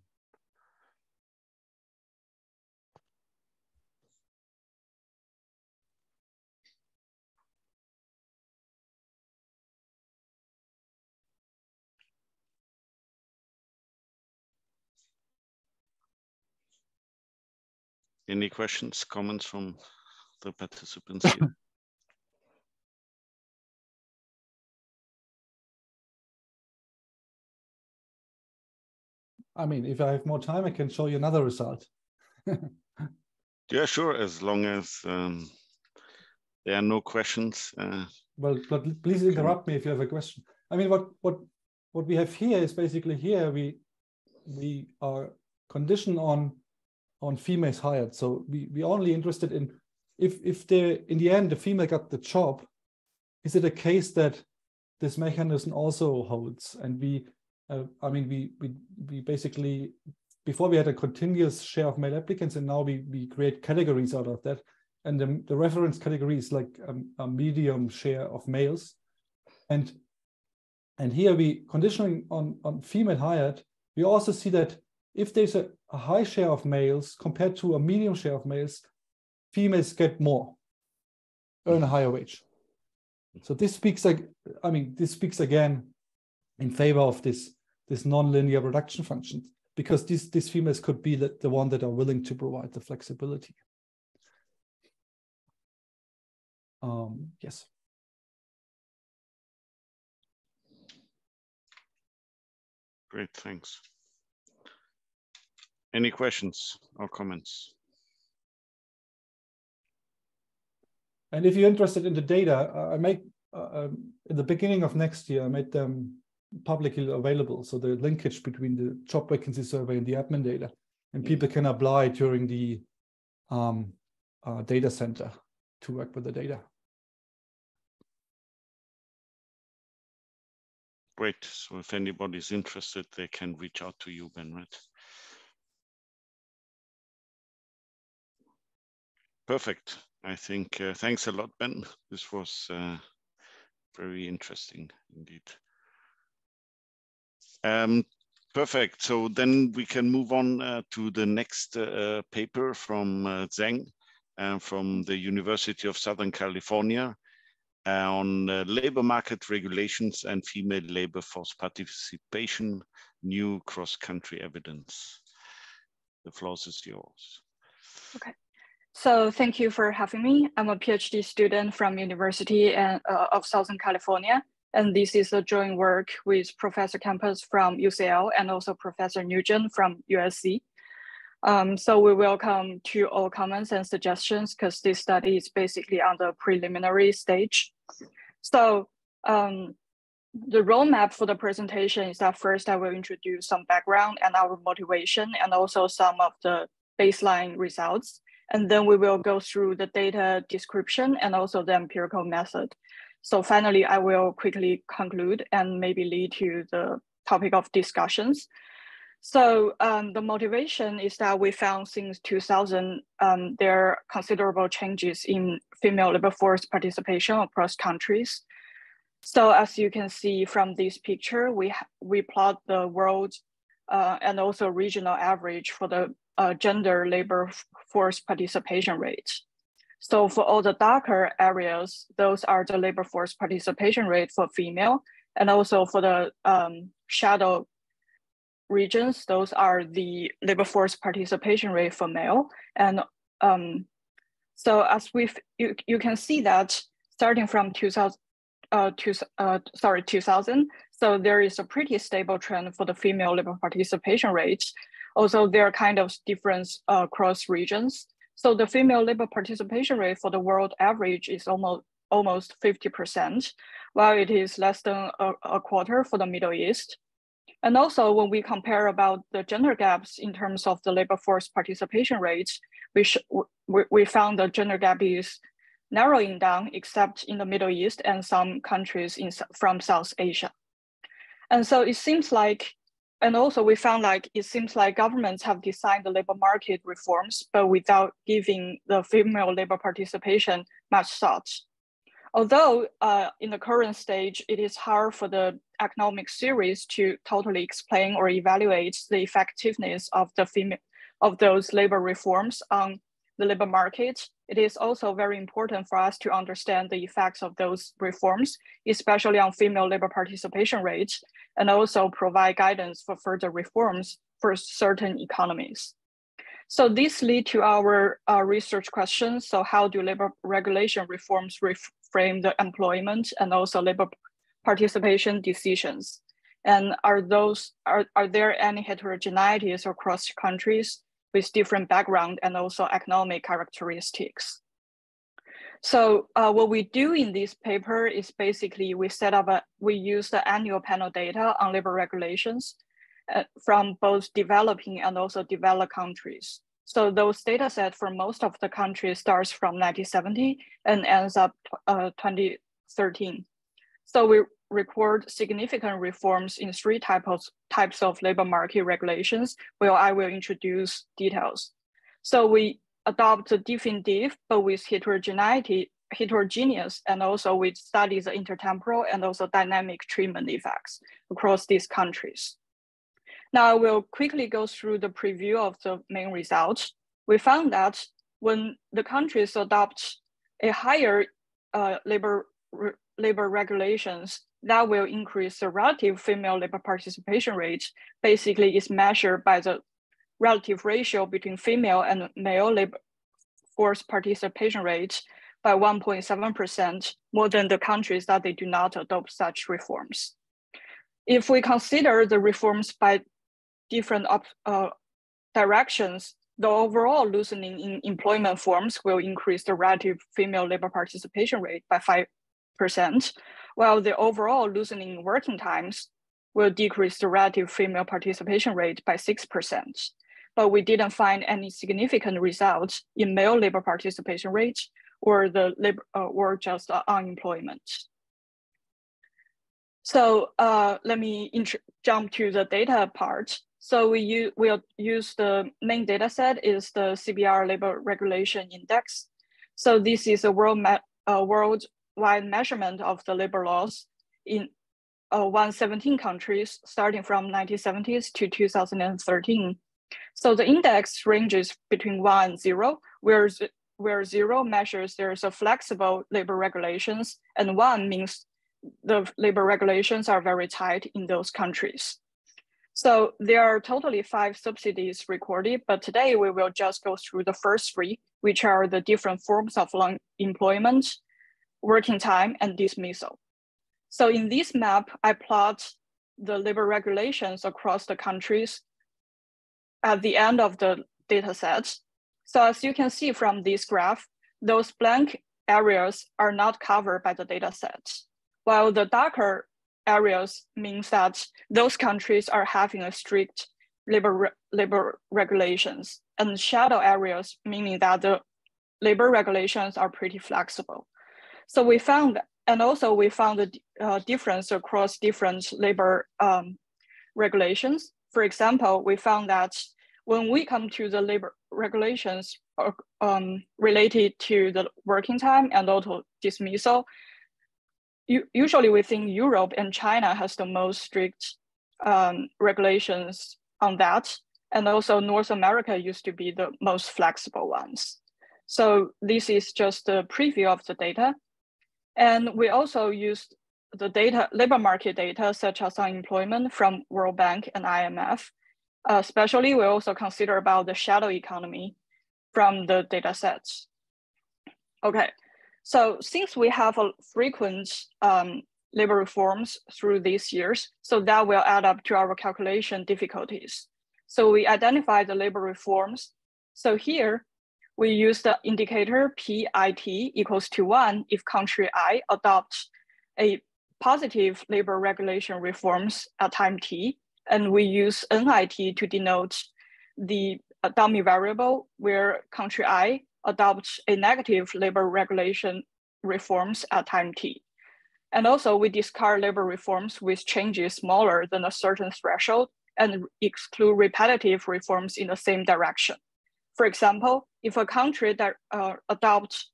Any questions, comments from the participants here? I mean, if I have more time, I can show you another result. yeah, sure, as long as um, there are no questions. Uh, well, but please interrupt me if you have a question. I mean, what what what we have here is basically here we we are conditioned on on females hired. So we we only interested in if if the in the end the female got the job, is it a case that this mechanism also holds? And we, uh, I mean, we we we basically before we had a continuous share of male applicants, and now we we create categories out of that. And the, the reference category is like a, a medium share of males, and and here we conditioning on on female hired. We also see that if there's a, a high share of males compared to a medium share of males, females get more, earn a higher wage. So this speaks like, I mean, this speaks again in favor of this this nonlinear production function because these these females could be the, the one that are willing to provide the flexibility. Um, yes. Great, thanks. Any questions or comments? And if you're interested in the data, I make uh, um, in the beginning of next year, I made them publicly available. So the linkage between the job vacancy survey and the admin data, and mm. people can apply during the um, uh, data center to work with the data. Great. So if anybody's interested, they can reach out to you, Ben, right? Perfect. I think uh, thanks a lot, Ben. This was uh, very interesting indeed. Um, perfect. So then we can move on uh, to the next uh, paper from uh, Zheng uh, from the University of Southern California on labor market regulations and female labor force participation, new cross-country evidence. The floor is yours. Okay. So thank you for having me. I'm a PhD student from University uh, of Southern California. And this is a joint work with Professor Campos from UCL and also Professor Nugent from USC. Um, so we welcome to all comments and suggestions because this study is basically on the preliminary stage. So um, the roadmap for the presentation is that first I will introduce some background and our motivation and also some of the baseline results. And then we will go through the data description and also the empirical method. So finally, I will quickly conclude and maybe lead to the topic of discussions. So um, the motivation is that we found since 2000, um, there are considerable changes in female labor force participation across countries. So as you can see from this picture, we, we plot the world uh, and also regional average for the uh, gender labor force participation rates. So for all the darker areas, those are the labor force participation rate for female, and also for the um, shadow regions, those are the labor force participation rate for male. And um, so as we you, you can see that starting from 2000, uh, two, uh, sorry, 2000, so there is a pretty stable trend for the female labor participation rate also, there are kind of difference uh, across regions. So the female labor participation rate for the world average is almost almost 50%, while it is less than a, a quarter for the Middle East. And also when we compare about the gender gaps in terms of the labor force participation rates, we, we, we found the gender gap is narrowing down except in the Middle East and some countries in, from South Asia. And so it seems like and also we found like it seems like governments have designed the labor market reforms, but without giving the female labor participation much thought. Although uh, in the current stage, it is hard for the economic series to totally explain or evaluate the effectiveness of the female of those labor reforms on the labor market, it is also very important for us to understand the effects of those reforms, especially on female labor participation rates, and also provide guidance for further reforms for certain economies. So this lead to our uh, research questions. So how do labor regulation reforms reframe the employment and also labor participation decisions? And are those are, are there any heterogeneities across countries with different background and also economic characteristics. So uh, what we do in this paper is basically we set up a, we use the annual panel data on labor regulations uh, from both developing and also developed countries. So those data set for most of the countries starts from 1970 and ends up uh, 2013. So we record significant reforms in three types of, types of labor market regulations, where I will introduce details. So we adopt the definitive, but with heterogeneity, heterogeneous, and also we study the intertemporal and also dynamic treatment effects across these countries. Now I will quickly go through the preview of the main results. We found that when the countries adopt a higher uh, labor, labor regulations, that will increase the relative female labor participation rate. Basically, is measured by the relative ratio between female and male labor force participation rate by 1.7% more than the countries that they do not adopt such reforms. if we consider the reforms by different uh, directions, the overall loosening in employment forms will increase the relative female labor participation rate by 5%, while the overall loosening working times will decrease the relative female participation rate by 6%. But we didn't find any significant results in male labor participation rate or the labor uh, or just uh, unemployment. So uh, let me jump to the data part. So we we'll use the main data set is the CBR Labor Regulation Index. So this is a world uh, worldwide measurement of the labor laws in uh, 117 countries, starting from 1970s to 2013. So the index ranges between one and zero, where, where zero measures there's a flexible labor regulations, and one means the labor regulations are very tight in those countries. So there are totally five subsidies recorded, but today we will just go through the first three, which are the different forms of long employment, working time, and dismissal. So in this map, I plot the labor regulations across the countries at the end of the data set. So as you can see from this graph, those blank areas are not covered by the data set while the darker areas means that those countries are having a strict labor, re labor regulations and shadow areas meaning that the labor regulations are pretty flexible. So we found, and also we found a uh, difference across different labor um, regulations. For example, we found that when we come to the labor regulations uh, um, related to the working time and auto dismissal, usually within Europe and China has the most strict um, regulations on that. And also North America used to be the most flexible ones. So this is just a preview of the data. And we also used the data, labor market data, such as unemployment from World Bank and IMF. Uh, especially, we also consider about the shadow economy from the data sets. Okay, so since we have a frequent um, labor reforms through these years, so that will add up to our calculation difficulties. So we identify the labor reforms. So here we use the indicator PIT equals to one if country I adopts a positive labor regulation reforms at time T, and we use NIT to denote the uh, dummy variable where country I adopts a negative labor regulation reforms at time t. And also we discard labor reforms with changes smaller than a certain threshold and exclude repetitive reforms in the same direction. For example, if a country that uh, adopts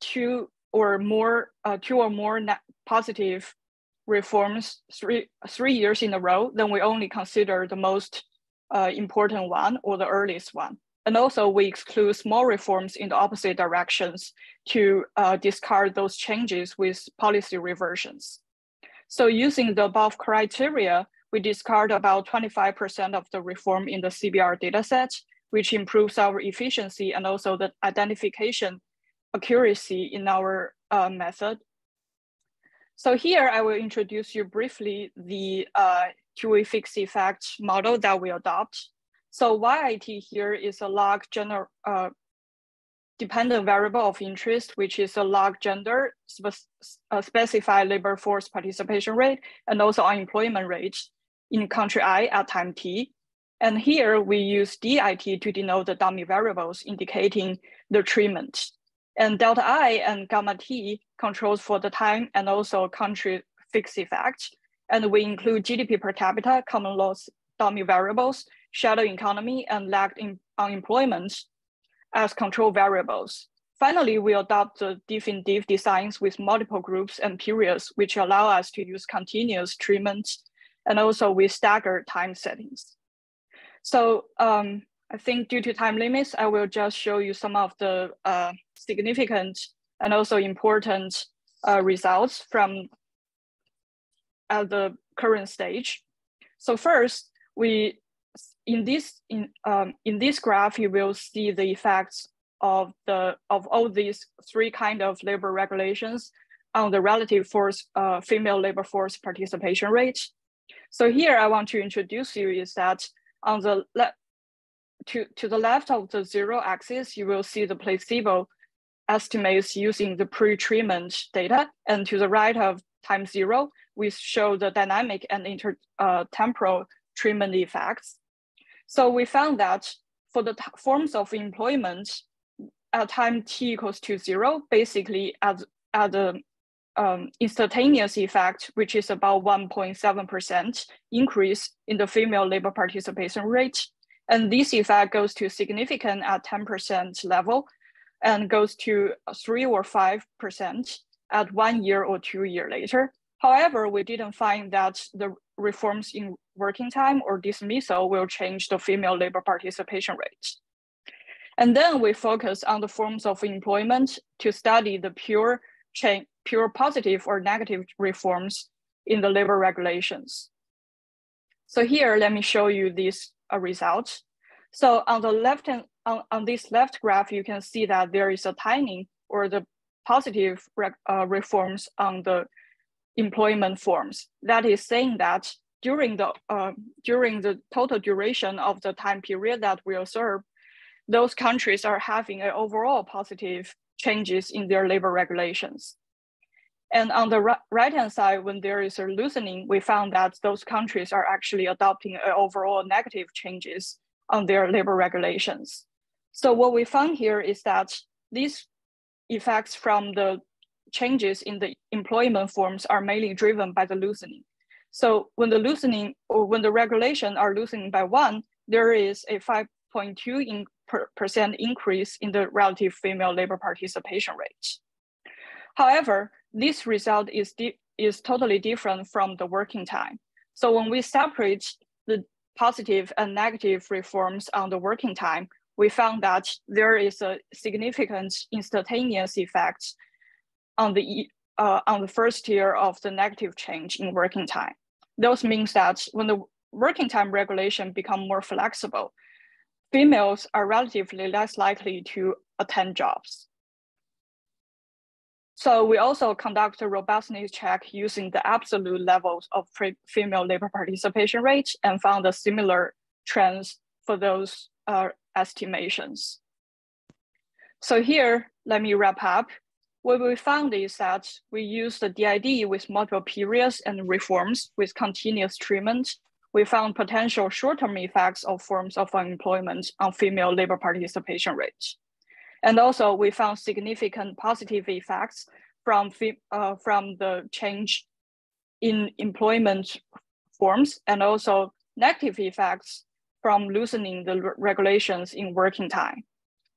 two or more, uh, two or more positive reforms three, three years in a row, then we only consider the most uh, important one or the earliest one. And also we exclude small reforms in the opposite directions to uh, discard those changes with policy reversions. So using the above criteria, we discard about 25% of the reform in the CBR dataset, which improves our efficiency and also the identification accuracy in our uh, method. So here I will introduce you briefly the uh, two-way fixed effect model that we adopt. So YIT here is a log general uh, dependent variable of interest, which is a log gender spe uh, specified labor force participation rate and also unemployment rate in country I at time T. And here we use DIT to denote the dummy variables indicating the treatment. And delta I and gamma T controls for the time and also country fixed effect. And we include GDP per capita, common laws dummy variables shadow economy, and lagged unemployment as control variables. Finally, we adopt the diff in diff designs with multiple groups and periods, which allow us to use continuous treatments and also with staggered time settings. So um, I think due to time limits, I will just show you some of the uh, significant and also important uh, results from at the current stage. So first, we in this in um, in this graph, you will see the effects of the of all these three kind of labor regulations on the relative force uh, female labor force participation rate So here I want to introduce you is that on the left, to, to the left of the zero axis, you will see the placebo estimates using the pre-treatment data. And to the right of time zero, we show the dynamic and intertemporal uh, treatment effects. So we found that for the forms of employment at time t equals to zero, basically at, at the um, instantaneous effect, which is about 1.7% increase in the female labor participation rate. And this effect goes to significant at 10% level and goes to three or 5% at one year or two year later. However, we didn't find that the reforms in working time or dismissal will change the female labor participation rate. And then we focus on the forms of employment to study the pure change, pure positive or negative reforms in the labor regulations. So here, let me show you these uh, results. So on the left hand, on, on this left graph, you can see that there is a tightening or the positive uh, reforms on the employment forms. That is saying that during the uh, during the total duration of the time period that we observe, those countries are having an overall positive changes in their labor regulations. And on the right hand side, when there is a loosening, we found that those countries are actually adopting uh, overall negative changes on their labor regulations. So what we found here is that these effects from the changes in the employment forms are mainly driven by the loosening. So when the loosening or when the regulation are loosening by one, there is a 5.2 in percent increase in the relative female labor participation rate. However, this result is, is totally different from the working time. So when we separate the positive and negative reforms on the working time, we found that there is a significant instantaneous effect on the, uh, on the first year of the negative change in working time. Those means that when the working time regulation become more flexible, females are relatively less likely to attend jobs. So we also conduct a robustness check using the absolute levels of female labor participation rate and found a similar trends for those uh, estimations. So here, let me wrap up. What we found is that we use the DID with multiple periods and reforms with continuous treatment. We found potential short-term effects of forms of unemployment on female labor participation rates. And also we found significant positive effects from, uh, from the change in employment forms and also negative effects from loosening the regulations in working time.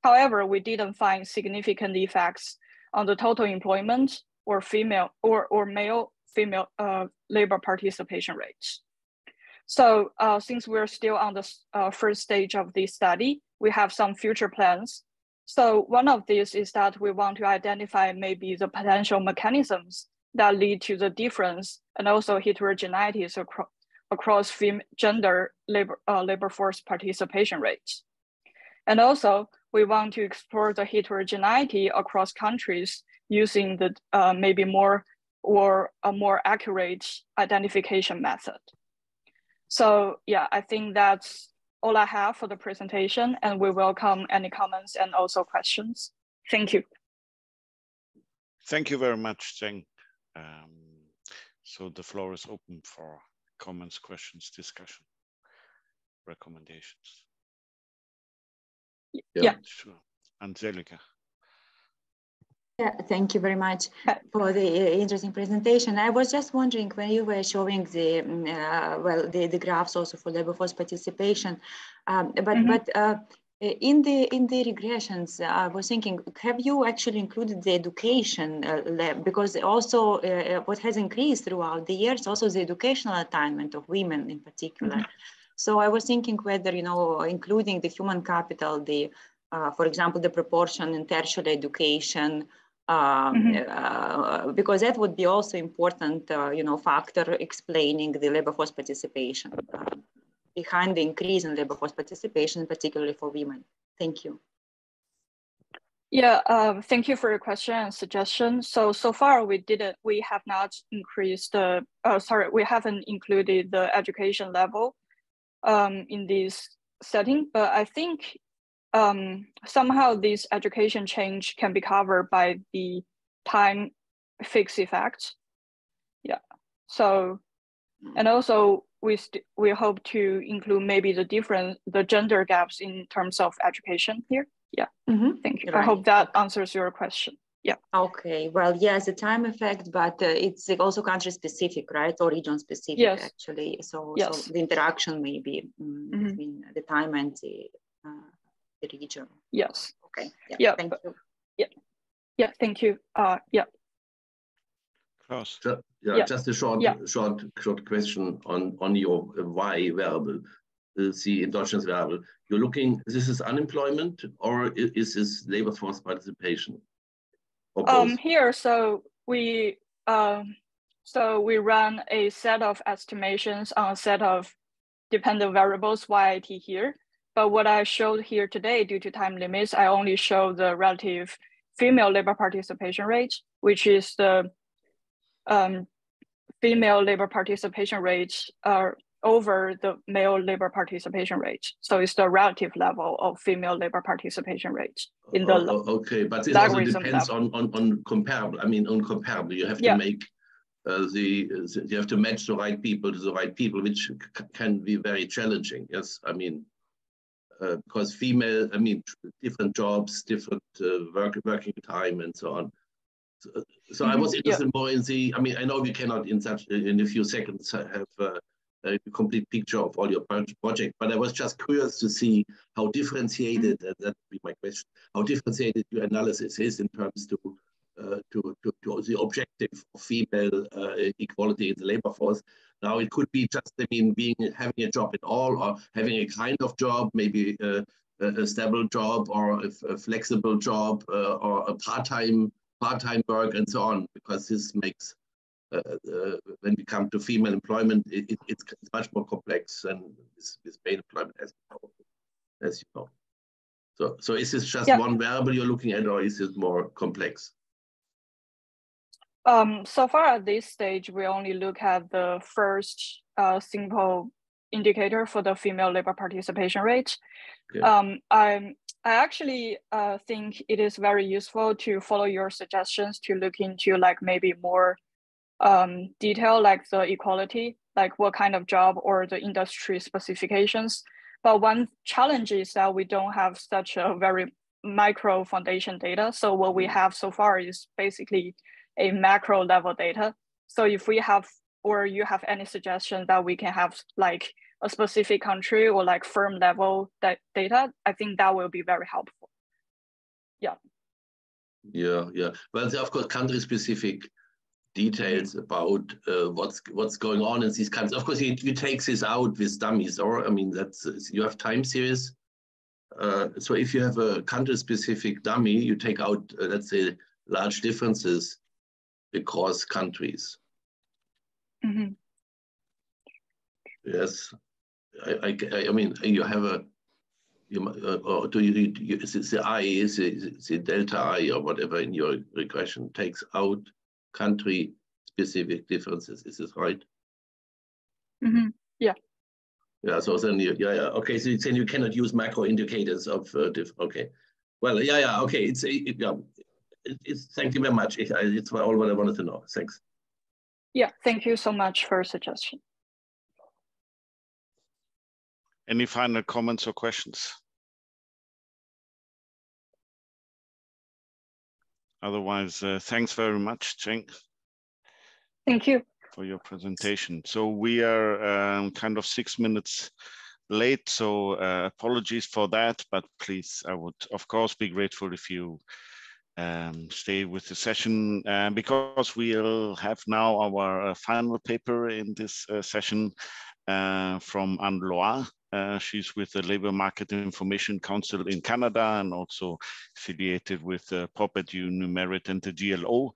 However, we didn't find significant effects on the total employment or female or, or male female uh, labor participation rates. So uh, since we're still on the uh, first stage of this study, we have some future plans. So one of these is that we want to identify maybe the potential mechanisms that lead to the difference and also heterogeneities acro across gender labor, uh, labor force participation rates. And also we want to explore the heterogeneity across countries using the uh, maybe more or a more accurate identification method. So yeah, I think that's all I have for the presentation and we welcome any comments and also questions. Thank you. Thank you very much, Zheng. Um, so the floor is open for comments, questions, discussion, recommendations. Yeah. yeah. Sure. Anzelika. Yeah, thank you very much for the uh, interesting presentation. I was just wondering when you were showing the mm, uh, well the, the graphs also for labor force participation, um, but mm -hmm. but uh, in the in the regressions, I was thinking, have you actually included the education uh, because also uh, uh, what has increased throughout the years also the educational attainment of women in particular. Mm -hmm. So I was thinking whether you know including the human capital, the for example the proportion in tertiary education um, mm-hmm. uh, because that would be also important, uh, you know, factor explaining the labor force participation uh, behind the increase in labor force participation, particularly for women. Thank you. Yeah, uh, thank you for your question and suggestion. So, so far we didn't, we have not increased the, uh, sorry, we haven't included the education level um, in this setting, but I think um, somehow this education change can be covered by the time fixed effect. Yeah, so, and also we, we hope to include maybe the different, the gender gaps in terms of education here. Yeah, mm -hmm. thank you. Right. I hope that answers your question. Yeah. Okay. Well, yes, a time effect, but uh, it's also country specific, right? Or region specific, yes. actually. So, yes. so the interaction may be um, mm -hmm. between the time and the, the region. Yes. Okay. Yeah. yeah thank you. Yeah. Yeah. Thank you. Uh, yeah. Just, yeah, yeah, just a short, yeah. short, short question on on your why variable the endogenous variable. You're looking, this is unemployment or is this labor force participation? Um, here, so we um, so we run a set of estimations on a set of dependent variables YIT here. But what I showed here today, due to time limits, I only show the relative female labor participation rate, which is the um, female labor participation rate uh, over the male labor participation rate. So it's the relative level of female labor participation rate in the oh, oh okay, but it also depends on, on on comparable. I mean, on comparable, you have to yeah. make uh, the you have to match the right people to the right people, which can be very challenging. Yes, I mean. Uh, because female, I mean, different jobs, different uh, work, working time, and so on. So, so mm -hmm. I was interested yeah. more in the. I mean, I know we cannot in such in a few seconds have uh, a complete picture of all your project, but I was just curious to see how differentiated, and that would be my question, how differentiated your analysis is in terms to to, to, to, the objective of female uh, equality in the labor force. Now it could be just, I mean, being having a job at all, or having a kind of job, maybe uh, a stable job, or a, a flexible job, uh, or a part-time part-time work, and so on, because this makes uh, uh, when we come to female employment, it, it, it's, much more complex than this, this male employment, as you know. As you know. So, so is this just yeah. one variable you're looking at, or is it more complex? Um, so far at this stage, we only look at the first uh, simple indicator for the female labor participation rate. Okay. Um, I I actually uh, think it is very useful to follow your suggestions to look into like maybe more um, detail like the equality, like what kind of job or the industry specifications. But one challenge is that we don't have such a very micro foundation data. So what we have so far is basically a macro level data. So if we have, or you have any suggestion that we can have like a specific country or like firm level that data, I think that will be very helpful. Yeah. Yeah, yeah. Well, of course, country specific details about uh, what's what's going on in these countries. Of course, you, you take this out with dummies, or I mean, that's you have time series. Uh, so if you have a country-specific dummy, you take out, uh, let's say, large differences across countries. Mm -hmm. Yes, I, I, I mean, you have a you, uh, or do you, you is it the I, is it the delta I or whatever in your regression takes out country specific differences. Is this right? Mm -hmm. Yeah. Yeah. So then you, yeah, yeah. Okay. So then you cannot use macro indicators of uh, diff. Okay. Well, yeah, yeah. Okay. It's it, yeah. It, it's thank you very much. It, it's all what I wanted to know. Thanks. Yeah. Thank you so much for suggestion. Any final comments or questions? Otherwise, uh, thanks very much, Zheng. Thank you. For your presentation. So we are um, kind of six minutes late, so uh, apologies for that, but please, I would of course be grateful if you um, stay with the session uh, because we'll have now our uh, final paper in this uh, session uh, from Anne Lore, uh, she's with the Labor Market Information Council in Canada and also affiliated with POP UNU-MERIT, and the GLO.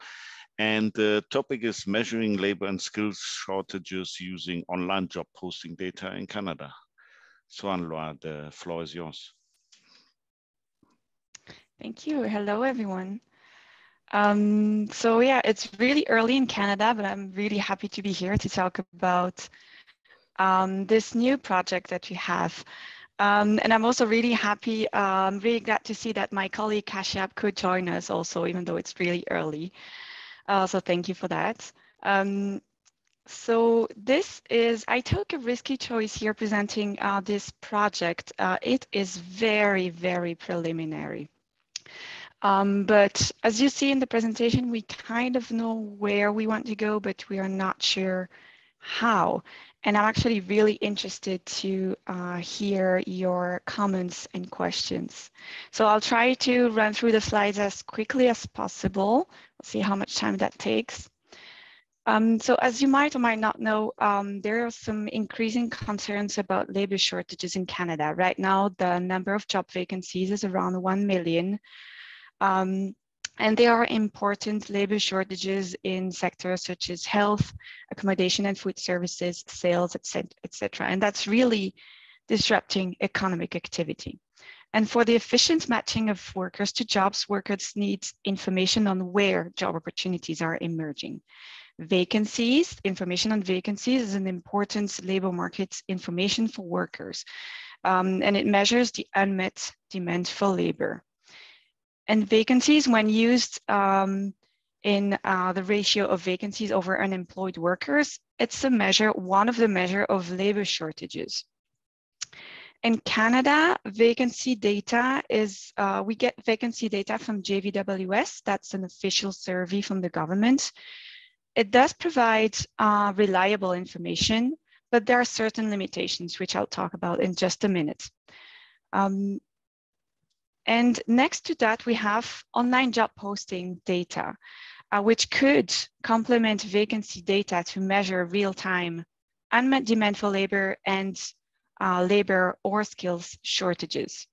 And the topic is measuring labor and skills shortages using online job posting data in Canada. So Anne-Lore, the floor is yours. Thank you. Hello, everyone. Um, so yeah, it's really early in Canada, but I'm really happy to be here to talk about um, this new project that we have. Um, and I'm also really happy, um, really glad to see that my colleague Kashyap could join us also, even though it's really early. Uh, so thank you for that. Um, so this is, I took a risky choice here presenting uh, this project. Uh, it is very, very preliminary. Um, but as you see in the presentation, we kind of know where we want to go, but we are not sure how. And I'm actually really interested to uh, hear your comments and questions. So I'll try to run through the slides as quickly as possible. We'll see how much time that takes. Um, so as you might or might not know, um, there are some increasing concerns about labor shortages in Canada. Right now, the number of job vacancies is around 1 million. Um, and there are important labor shortages in sectors such as health, accommodation and food services, sales, etc. And that's really disrupting economic activity. And for the efficient matching of workers to jobs, workers need information on where job opportunities are emerging. Vacancies, information on vacancies is an important labor market information for workers. Um, and it measures the unmet demand for labor. And vacancies, when used um, in uh, the ratio of vacancies over unemployed workers, it's a measure, one of the measure of labor shortages. In Canada, vacancy data is, uh, we get vacancy data from JVWS, that's an official survey from the government. It does provide uh, reliable information, but there are certain limitations, which I'll talk about in just a minute. Um, and next to that, we have online job posting data, uh, which could complement vacancy data to measure real-time unmet demand for labor and uh, labor or skills shortages.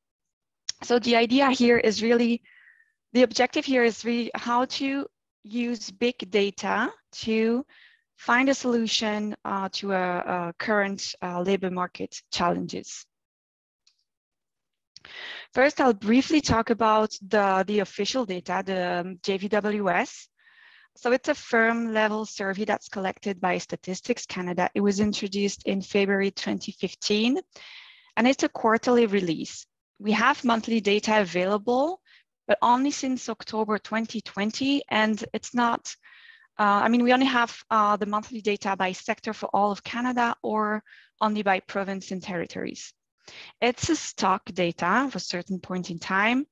So the idea here is really, the objective here is really how to use big data to find a solution uh, to a, a current uh, labor market challenges. First, I'll briefly talk about the, the official data, the JVWS. So it's a firm level survey that's collected by Statistics Canada. It was introduced in February 2015, and it's a quarterly release. We have monthly data available, but only since October 2020, and it's not, uh, I mean, we only have uh, the monthly data by sector for all of Canada or only by province and territories. It's a stock data of a certain point in time.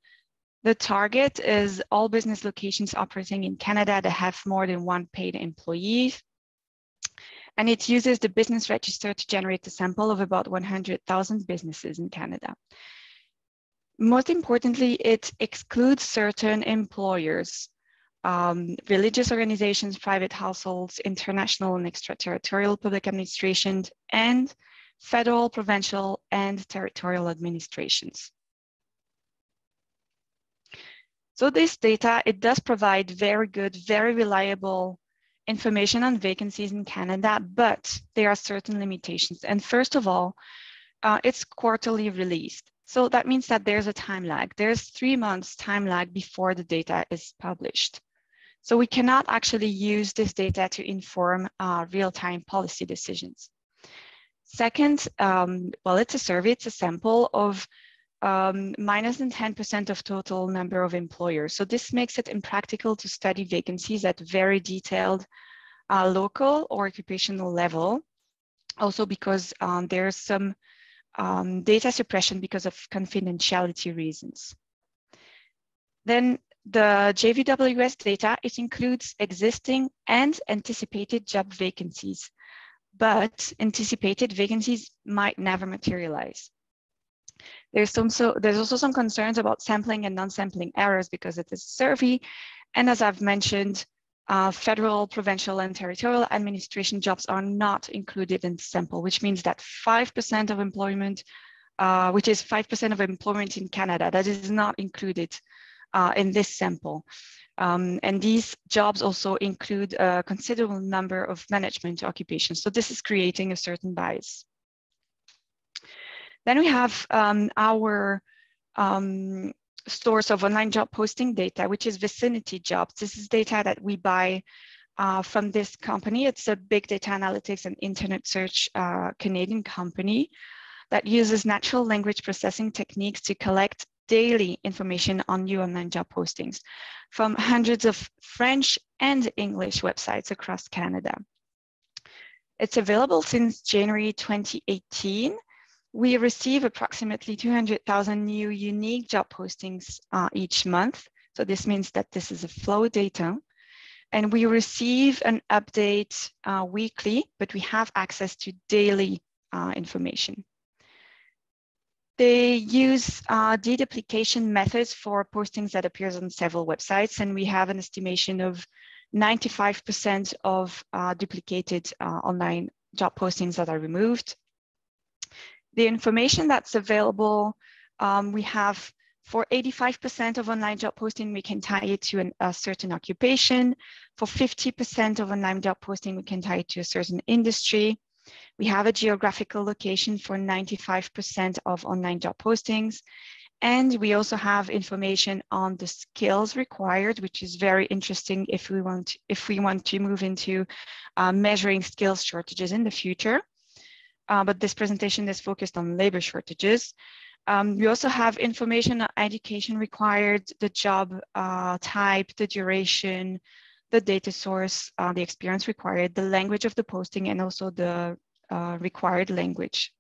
The target is all business locations operating in Canada that have more than one paid employee. And it uses the business register to generate a sample of about 100,000 businesses in Canada. Most importantly, it excludes certain employers, um, religious organizations, private households, international and extraterritorial public administrations, and federal, provincial, and territorial administrations. So this data, it does provide very good, very reliable information on vacancies in Canada, but there are certain limitations. And first of all, uh, it's quarterly released. So that means that there's a time lag. There's three months time lag before the data is published. So we cannot actually use this data to inform uh, real-time policy decisions. Second, um, well, it's a survey, it's a sample of um, minus than 10% of total number of employers. So this makes it impractical to study vacancies at very detailed uh, local or occupational level. Also because um, there's some um, data suppression because of confidentiality reasons. Then the JVWS data, it includes existing and anticipated job vacancies but anticipated vacancies might never materialize. There's, some, so, there's also some concerns about sampling and non-sampling errors because it is a survey. And as I've mentioned, uh, federal, provincial, and territorial administration jobs are not included in the sample, which means that 5% of employment, uh, which is 5% of employment in Canada, that is not included uh, in this sample. Um, and these jobs also include a considerable number of management occupations. So this is creating a certain bias. Then we have um, our um, source of online job posting data, which is Vicinity Jobs. This is data that we buy uh, from this company. It's a big data analytics and internet search uh, Canadian company that uses natural language processing techniques to collect daily information on new online job postings from hundreds of French and English websites across Canada. It's available since January 2018. We receive approximately 200,000 new unique job postings uh, each month. So this means that this is a flow data. And we receive an update uh, weekly, but we have access to daily uh, information. They use uh, deduplication methods for postings that appears on several websites, and we have an estimation of 95% of uh, duplicated uh, online job postings that are removed. The information that's available, um, we have for 85% of online job posting, we can tie it to an, a certain occupation. For 50% of online job posting, we can tie it to a certain industry. We have a geographical location for 95% of online job postings. And we also have information on the skills required, which is very interesting if we want, if we want to move into uh, measuring skills shortages in the future. Uh, but this presentation is focused on labor shortages. Um, we also have information on education required, the job uh, type, the duration, the data source, uh, the experience required, the language of the posting, and also the uh, required language.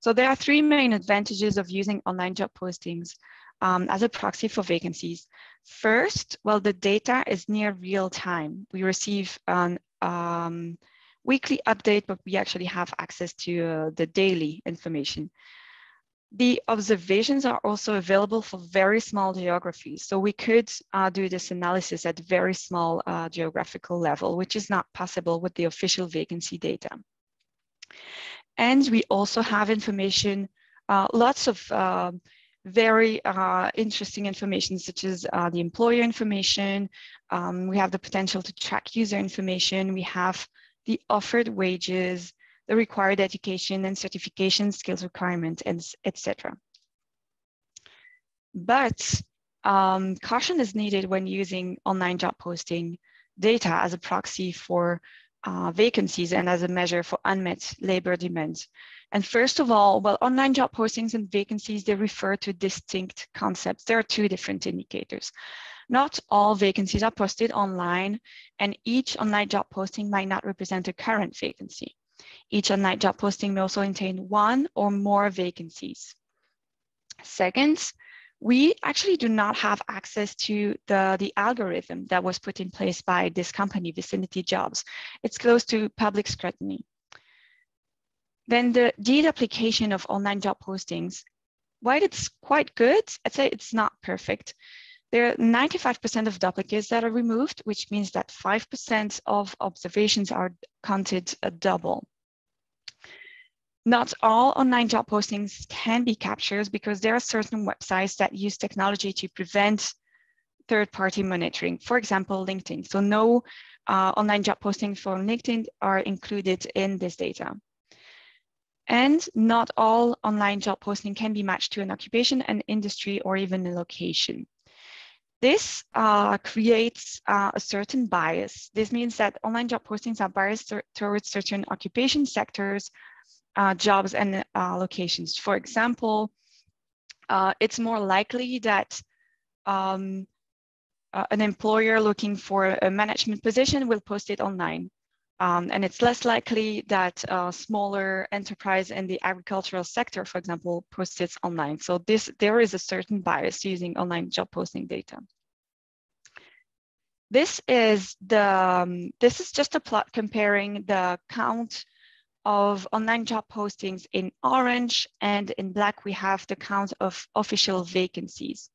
So there are three main advantages of using online job postings um, as a proxy for vacancies. First, well, the data is near real time. We receive an um, weekly update, but we actually have access to uh, the daily information. The observations are also available for very small geographies. So we could uh, do this analysis at very small uh, geographical level, which is not possible with the official vacancy data. And we also have information, uh, lots of uh, very uh, interesting information, such as uh, the employer information. Um, we have the potential to track user information. We have the offered wages, the required education and certification skills requirement, and etc. But um, caution is needed when using online job posting data as a proxy for uh, vacancies and as a measure for unmet labor demand. And first of all, well, online job postings and vacancies, they refer to distinct concepts. There are two different indicators. Not all vacancies are posted online and each online job posting might not represent a current vacancy. Each online job posting may also contain one or more vacancies. Second, we actually do not have access to the, the algorithm that was put in place by this company, Vicinity Jobs. It's close to public scrutiny. Then the deduplication of online job postings, while it's quite good, I'd say it's not perfect. There are 95% of duplicates that are removed, which means that 5% of observations are counted a double. Not all online job postings can be captured because there are certain websites that use technology to prevent third-party monitoring. For example, LinkedIn. So no uh, online job postings from LinkedIn are included in this data. And not all online job posting can be matched to an occupation, an industry, or even a location. This uh, creates uh, a certain bias. This means that online job postings are biased towards certain occupation sectors, uh, jobs, and uh, locations. For example, uh, it's more likely that um, uh, an employer looking for a management position will post it online. Um, and it's less likely that a smaller enterprise in the agricultural sector, for example, posts it online. So this there is a certain bias using online job posting data. This is the um, this is just a plot comparing the count of online job postings in orange and in black we have the count of official vacancies.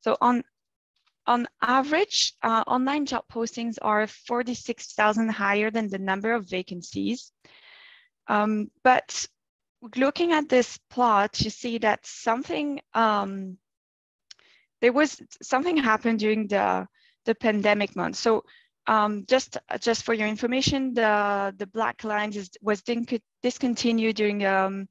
So on on average, uh, online job postings are 46,000 higher than the number of vacancies. Um, but looking at this plot, you see that something um, there was something happened during the the pandemic month. So um, just just for your information, the the black lines is, was discontinued during um,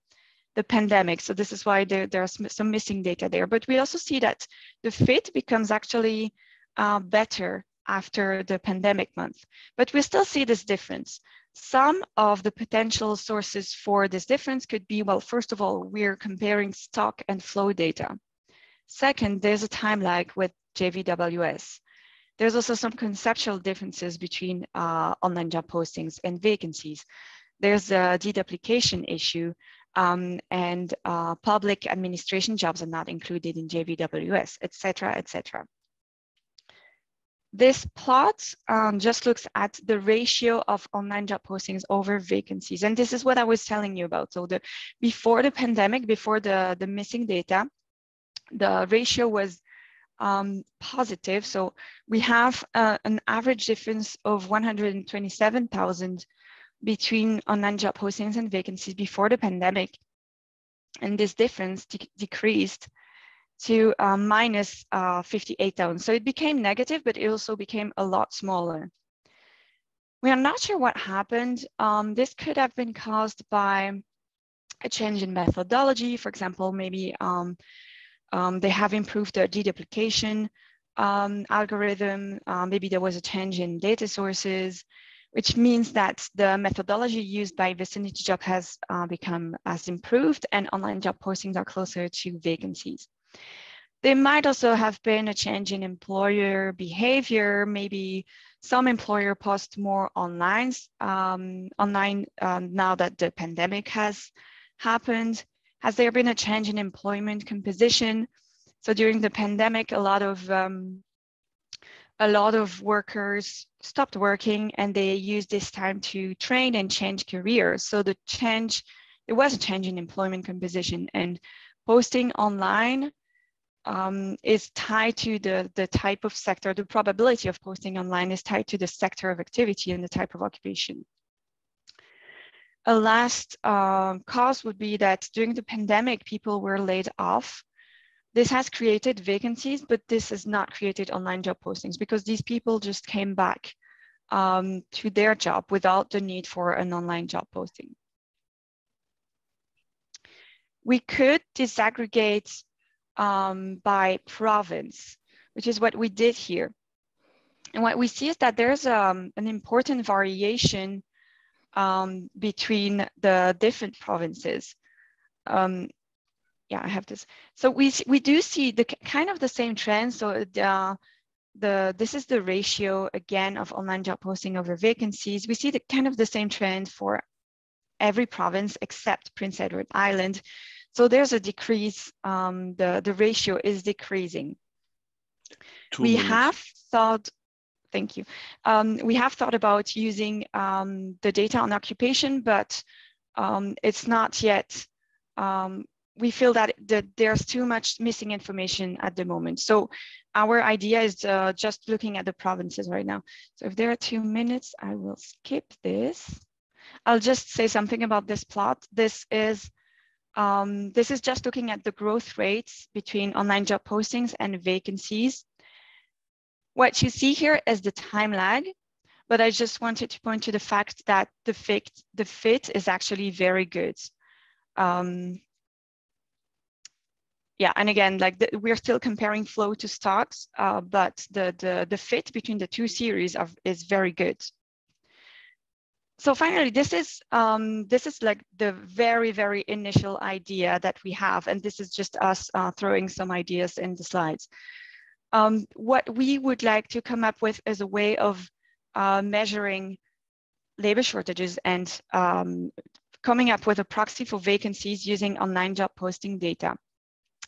the pandemic. So this is why there, there's some missing data there. But we also see that the fit becomes actually uh, better after the pandemic month. But we still see this difference. Some of the potential sources for this difference could be, well, first of all, we're comparing stock and flow data. Second, there's a time lag with JVWS. There's also some conceptual differences between uh, online job postings and vacancies. There's a deduplication issue um, and uh, public administration jobs are not included in JVWS, et cetera, et cetera. This plot um, just looks at the ratio of online job postings over vacancies. And this is what I was telling you about. So the before the pandemic, before the, the missing data, the ratio was um, positive. So we have uh, an average difference of 127,000 between online job postings and vacancies before the pandemic. And this difference de decreased to uh, minus, uh, 58,000. So it became negative, but it also became a lot smaller. We are not sure what happened. Um, this could have been caused by a change in methodology. For example, maybe um, um, they have improved their deduplication um, algorithm. Uh, maybe there was a change in data sources which means that the methodology used by vicinity job has uh, become as improved and online job postings are closer to vacancies. There might also have been a change in employer behavior. Maybe some employer post more online, um, online um, now that the pandemic has happened. Has there been a change in employment composition? So during the pandemic, a lot of um, a lot of workers stopped working and they used this time to train and change careers. So the change, there was a change in employment composition and posting online um, is tied to the, the type of sector, the probability of posting online is tied to the sector of activity and the type of occupation. A last uh, cause would be that during the pandemic, people were laid off this has created vacancies, but this has not created online job postings because these people just came back um, to their job without the need for an online job posting. We could disaggregate um, by province, which is what we did here. And what we see is that there's um, an important variation um, between the different provinces. Um, yeah, I have this. So we we do see the kind of the same trend. So the the this is the ratio again of online job posting over vacancies. We see the kind of the same trend for every province except Prince Edward Island. So there's a decrease. Um, the the ratio is decreasing. Two we minutes. have thought. Thank you. Um, we have thought about using um, the data on occupation, but um, it's not yet um, we feel that, that there's too much missing information at the moment. So our idea is uh, just looking at the provinces right now. So if there are two minutes, I will skip this. I'll just say something about this plot. This is um, this is just looking at the growth rates between online job postings and vacancies. What you see here is the time lag, but I just wanted to point to the fact that the fit, the fit is actually very good. Um, yeah, and again, like the, we're still comparing flow to stocks, uh, but the, the, the fit between the two series of, is very good. So finally, this is um, this is like the very, very initial idea that we have, and this is just us uh, throwing some ideas in the slides. Um, what we would like to come up with is a way of uh, measuring labor shortages and um, coming up with a proxy for vacancies using online job posting data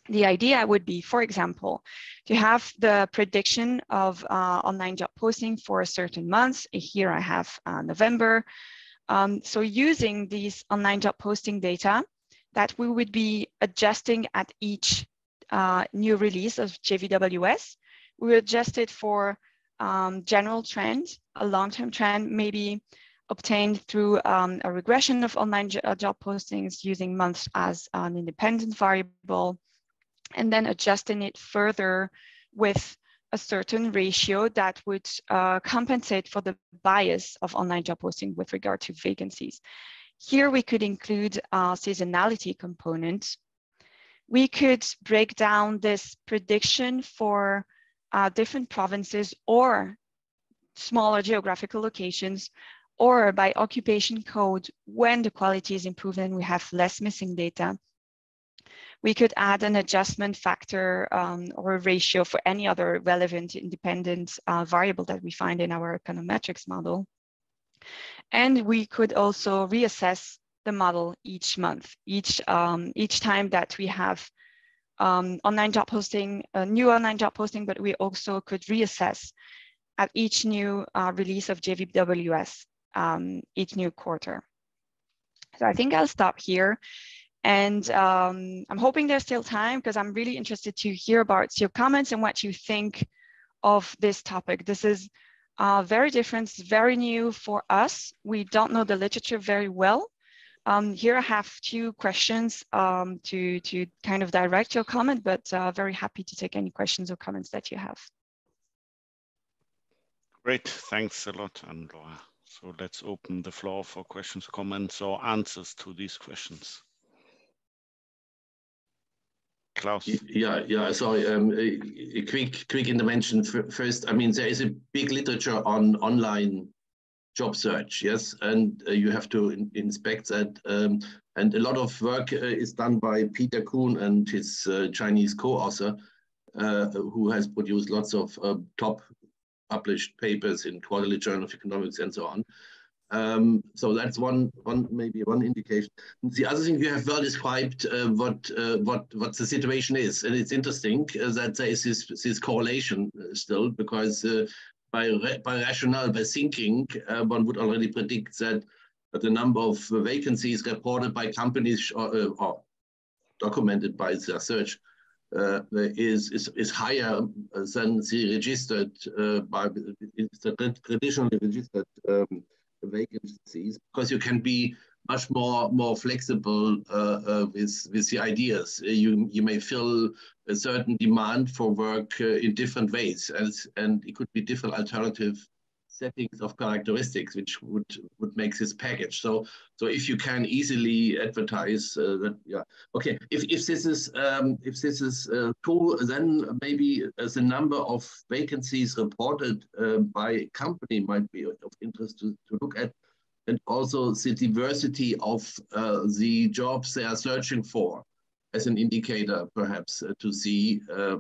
the idea would be, for example, to have the prediction of uh, online job posting for a certain month. Here I have uh, November. Um, so using these online job posting data that we would be adjusting at each uh, new release of JVWS, we adjust it for um, general trend, a long-term trend, maybe obtained through um, a regression of online uh, job postings using months as an independent variable, and then adjusting it further with a certain ratio that would uh, compensate for the bias of online job posting with regard to vacancies. Here we could include a seasonality component. We could break down this prediction for uh, different provinces or smaller geographical locations or by occupation code when the quality is improved and we have less missing data. We could add an adjustment factor um, or a ratio for any other relevant independent uh, variable that we find in our econometrics model. And we could also reassess the model each month, each, um, each time that we have um, online job posting, a new online job posting, but we also could reassess at each new uh, release of JVWS, um, each new quarter. So I think I'll stop here. And um, I'm hoping there's still time because I'm really interested to hear about your comments and what you think of this topic. This is uh, very different, very new for us. We don't know the literature very well. Um, here I have two questions um, to, to kind of direct your comment, but uh, very happy to take any questions or comments that you have. Great, thanks a lot, Anne-Lore. So let's open the floor for questions, comments, or answers to these questions. Klaus. Yeah, yeah. Sorry. Um, a, a quick, quick intervention first. I mean, there is a big literature on online job search, yes, and uh, you have to in inspect that. Um, and a lot of work uh, is done by Peter Kuhn and his uh, Chinese co-author, uh, who has produced lots of uh, top published papers in Quarterly Journal of Economics and so on. Um, so that's one, one maybe one indication. The other thing you have well described uh, what uh, what what the situation is, and it's interesting uh, that there is this this correlation uh, still because by by rationale by thinking uh, one would already predict that the number of vacancies reported by companies or, or documented by their search uh, is, is, is higher than the registered uh, by the traditionally registered um, vacancies because you can be much more more flexible uh, uh, with with the ideas. Uh, you you may fill a certain demand for work in different ways, as and it could be different alternative settings of characteristics which would would make this package. So so if you can easily advertise uh, that yeah. Okay if, if this is um, if this is uh, true then maybe a number of vacancies reported by company might be of interest to, to look at and also the diversity of uh, the jobs they are searching for as an indicator perhaps uh, to see uh,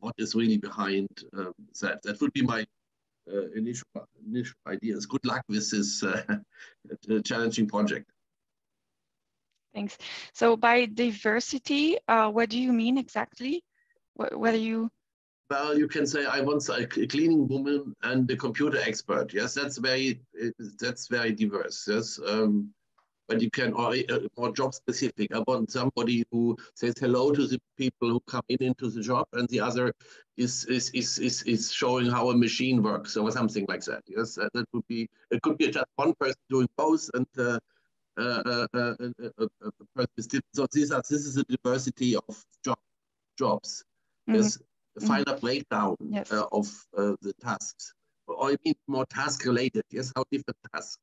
what is really behind that that would be my uh, initial, initial ideas. Good luck with this uh, challenging project. Thanks. So by diversity, uh, what do you mean exactly? Wh whether you well, you can say I want a cleaning woman and a computer expert. Yes, that's very that's very diverse. Yes, um, but you can or uh, more job specific. I want somebody who says hello to the people who come in into the job, and the other is is is is, is showing how a machine works or something like that. Yes, uh, that would be it. Could be just one person doing both, and uh, uh, uh, uh so are this is a diversity of job jobs. Mm -hmm. A finer mm -hmm. breakdown yes. of the tasks, or I mean more task related. Yes, how different tasks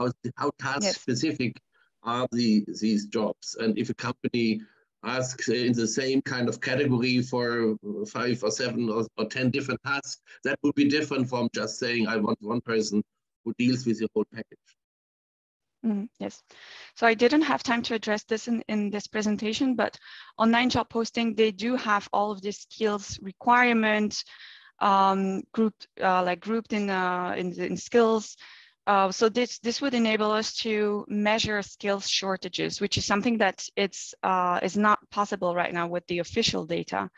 how, how task yes. specific are the, these jobs? And if a company asks in the same kind of category for five or seven or, or 10 different tasks, that would be different from just saying, I want one person who deals with the whole package. Mm, yes. So I didn't have time to address this in, in this presentation, but online job posting, they do have all of these skills requirements um, grouped, uh, like grouped in, uh, in, in skills uh, so this, this would enable us to measure skills shortages, which is something that it's, uh, is not possible right now with the official data.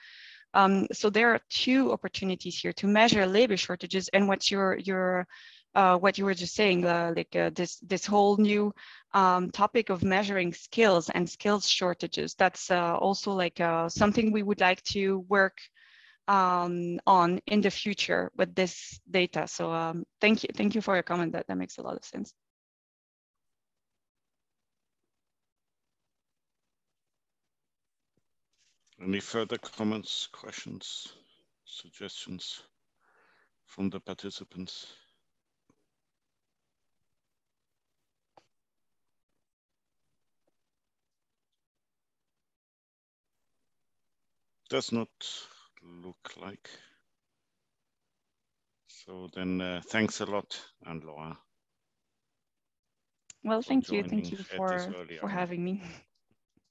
Um, so there are two opportunities here to measure labor shortages and what your, your uh, what you were just saying, uh, like uh, this this whole new um, topic of measuring skills and skills shortages. That's uh, also like uh, something we would like to work um, on in the future with this data. So um, thank you. Thank you for your comment. That, that makes a lot of sense. Any further comments, questions, suggestions from the participants? Does not look like. So then uh, thanks a lot, and Laura. Well, thank you. Thank you for, for having me.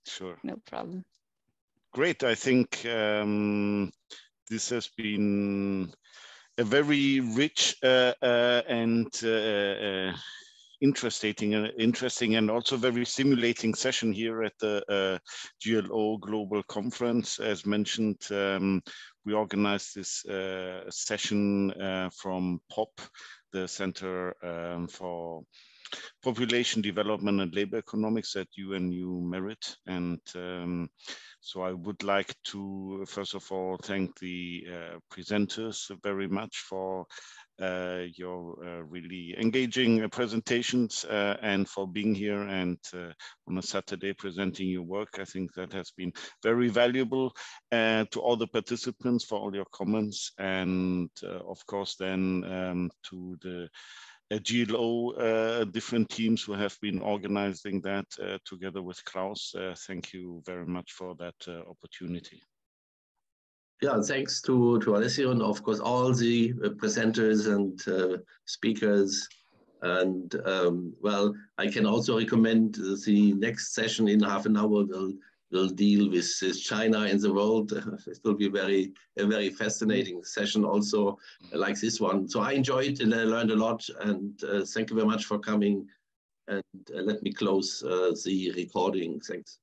Sure. No problem. Great. I think um, this has been a very rich uh, uh, and uh, uh interesting, uh, interesting and also very stimulating session here at the uh, GLO Global Conference. As mentioned, um, we organized this session from POP, the Center um, for population development and labor economics at UNU Merit. And um, so I would like to, first of all, thank the uh, presenters very much for uh, your uh, really engaging uh, presentations uh, and for being here and uh, on a Saturday presenting your work. I think that has been very valuable to all the participants for all your comments and of course then um, to the GLO uh, different teams who have been organizing that uh, together with Klaus. Uh, thank you very much for that uh, opportunity. Yeah, thanks to, to Alessio and of course all the uh, presenters and uh, speakers. And um, well, I can also recommend the next session in half an hour will will deal with, China in the world. it will be very a very fascinating session also like this one. So I enjoyed and I learned a lot and uh, thank you very much for coming and uh, let me close uh, the recording. Thanks.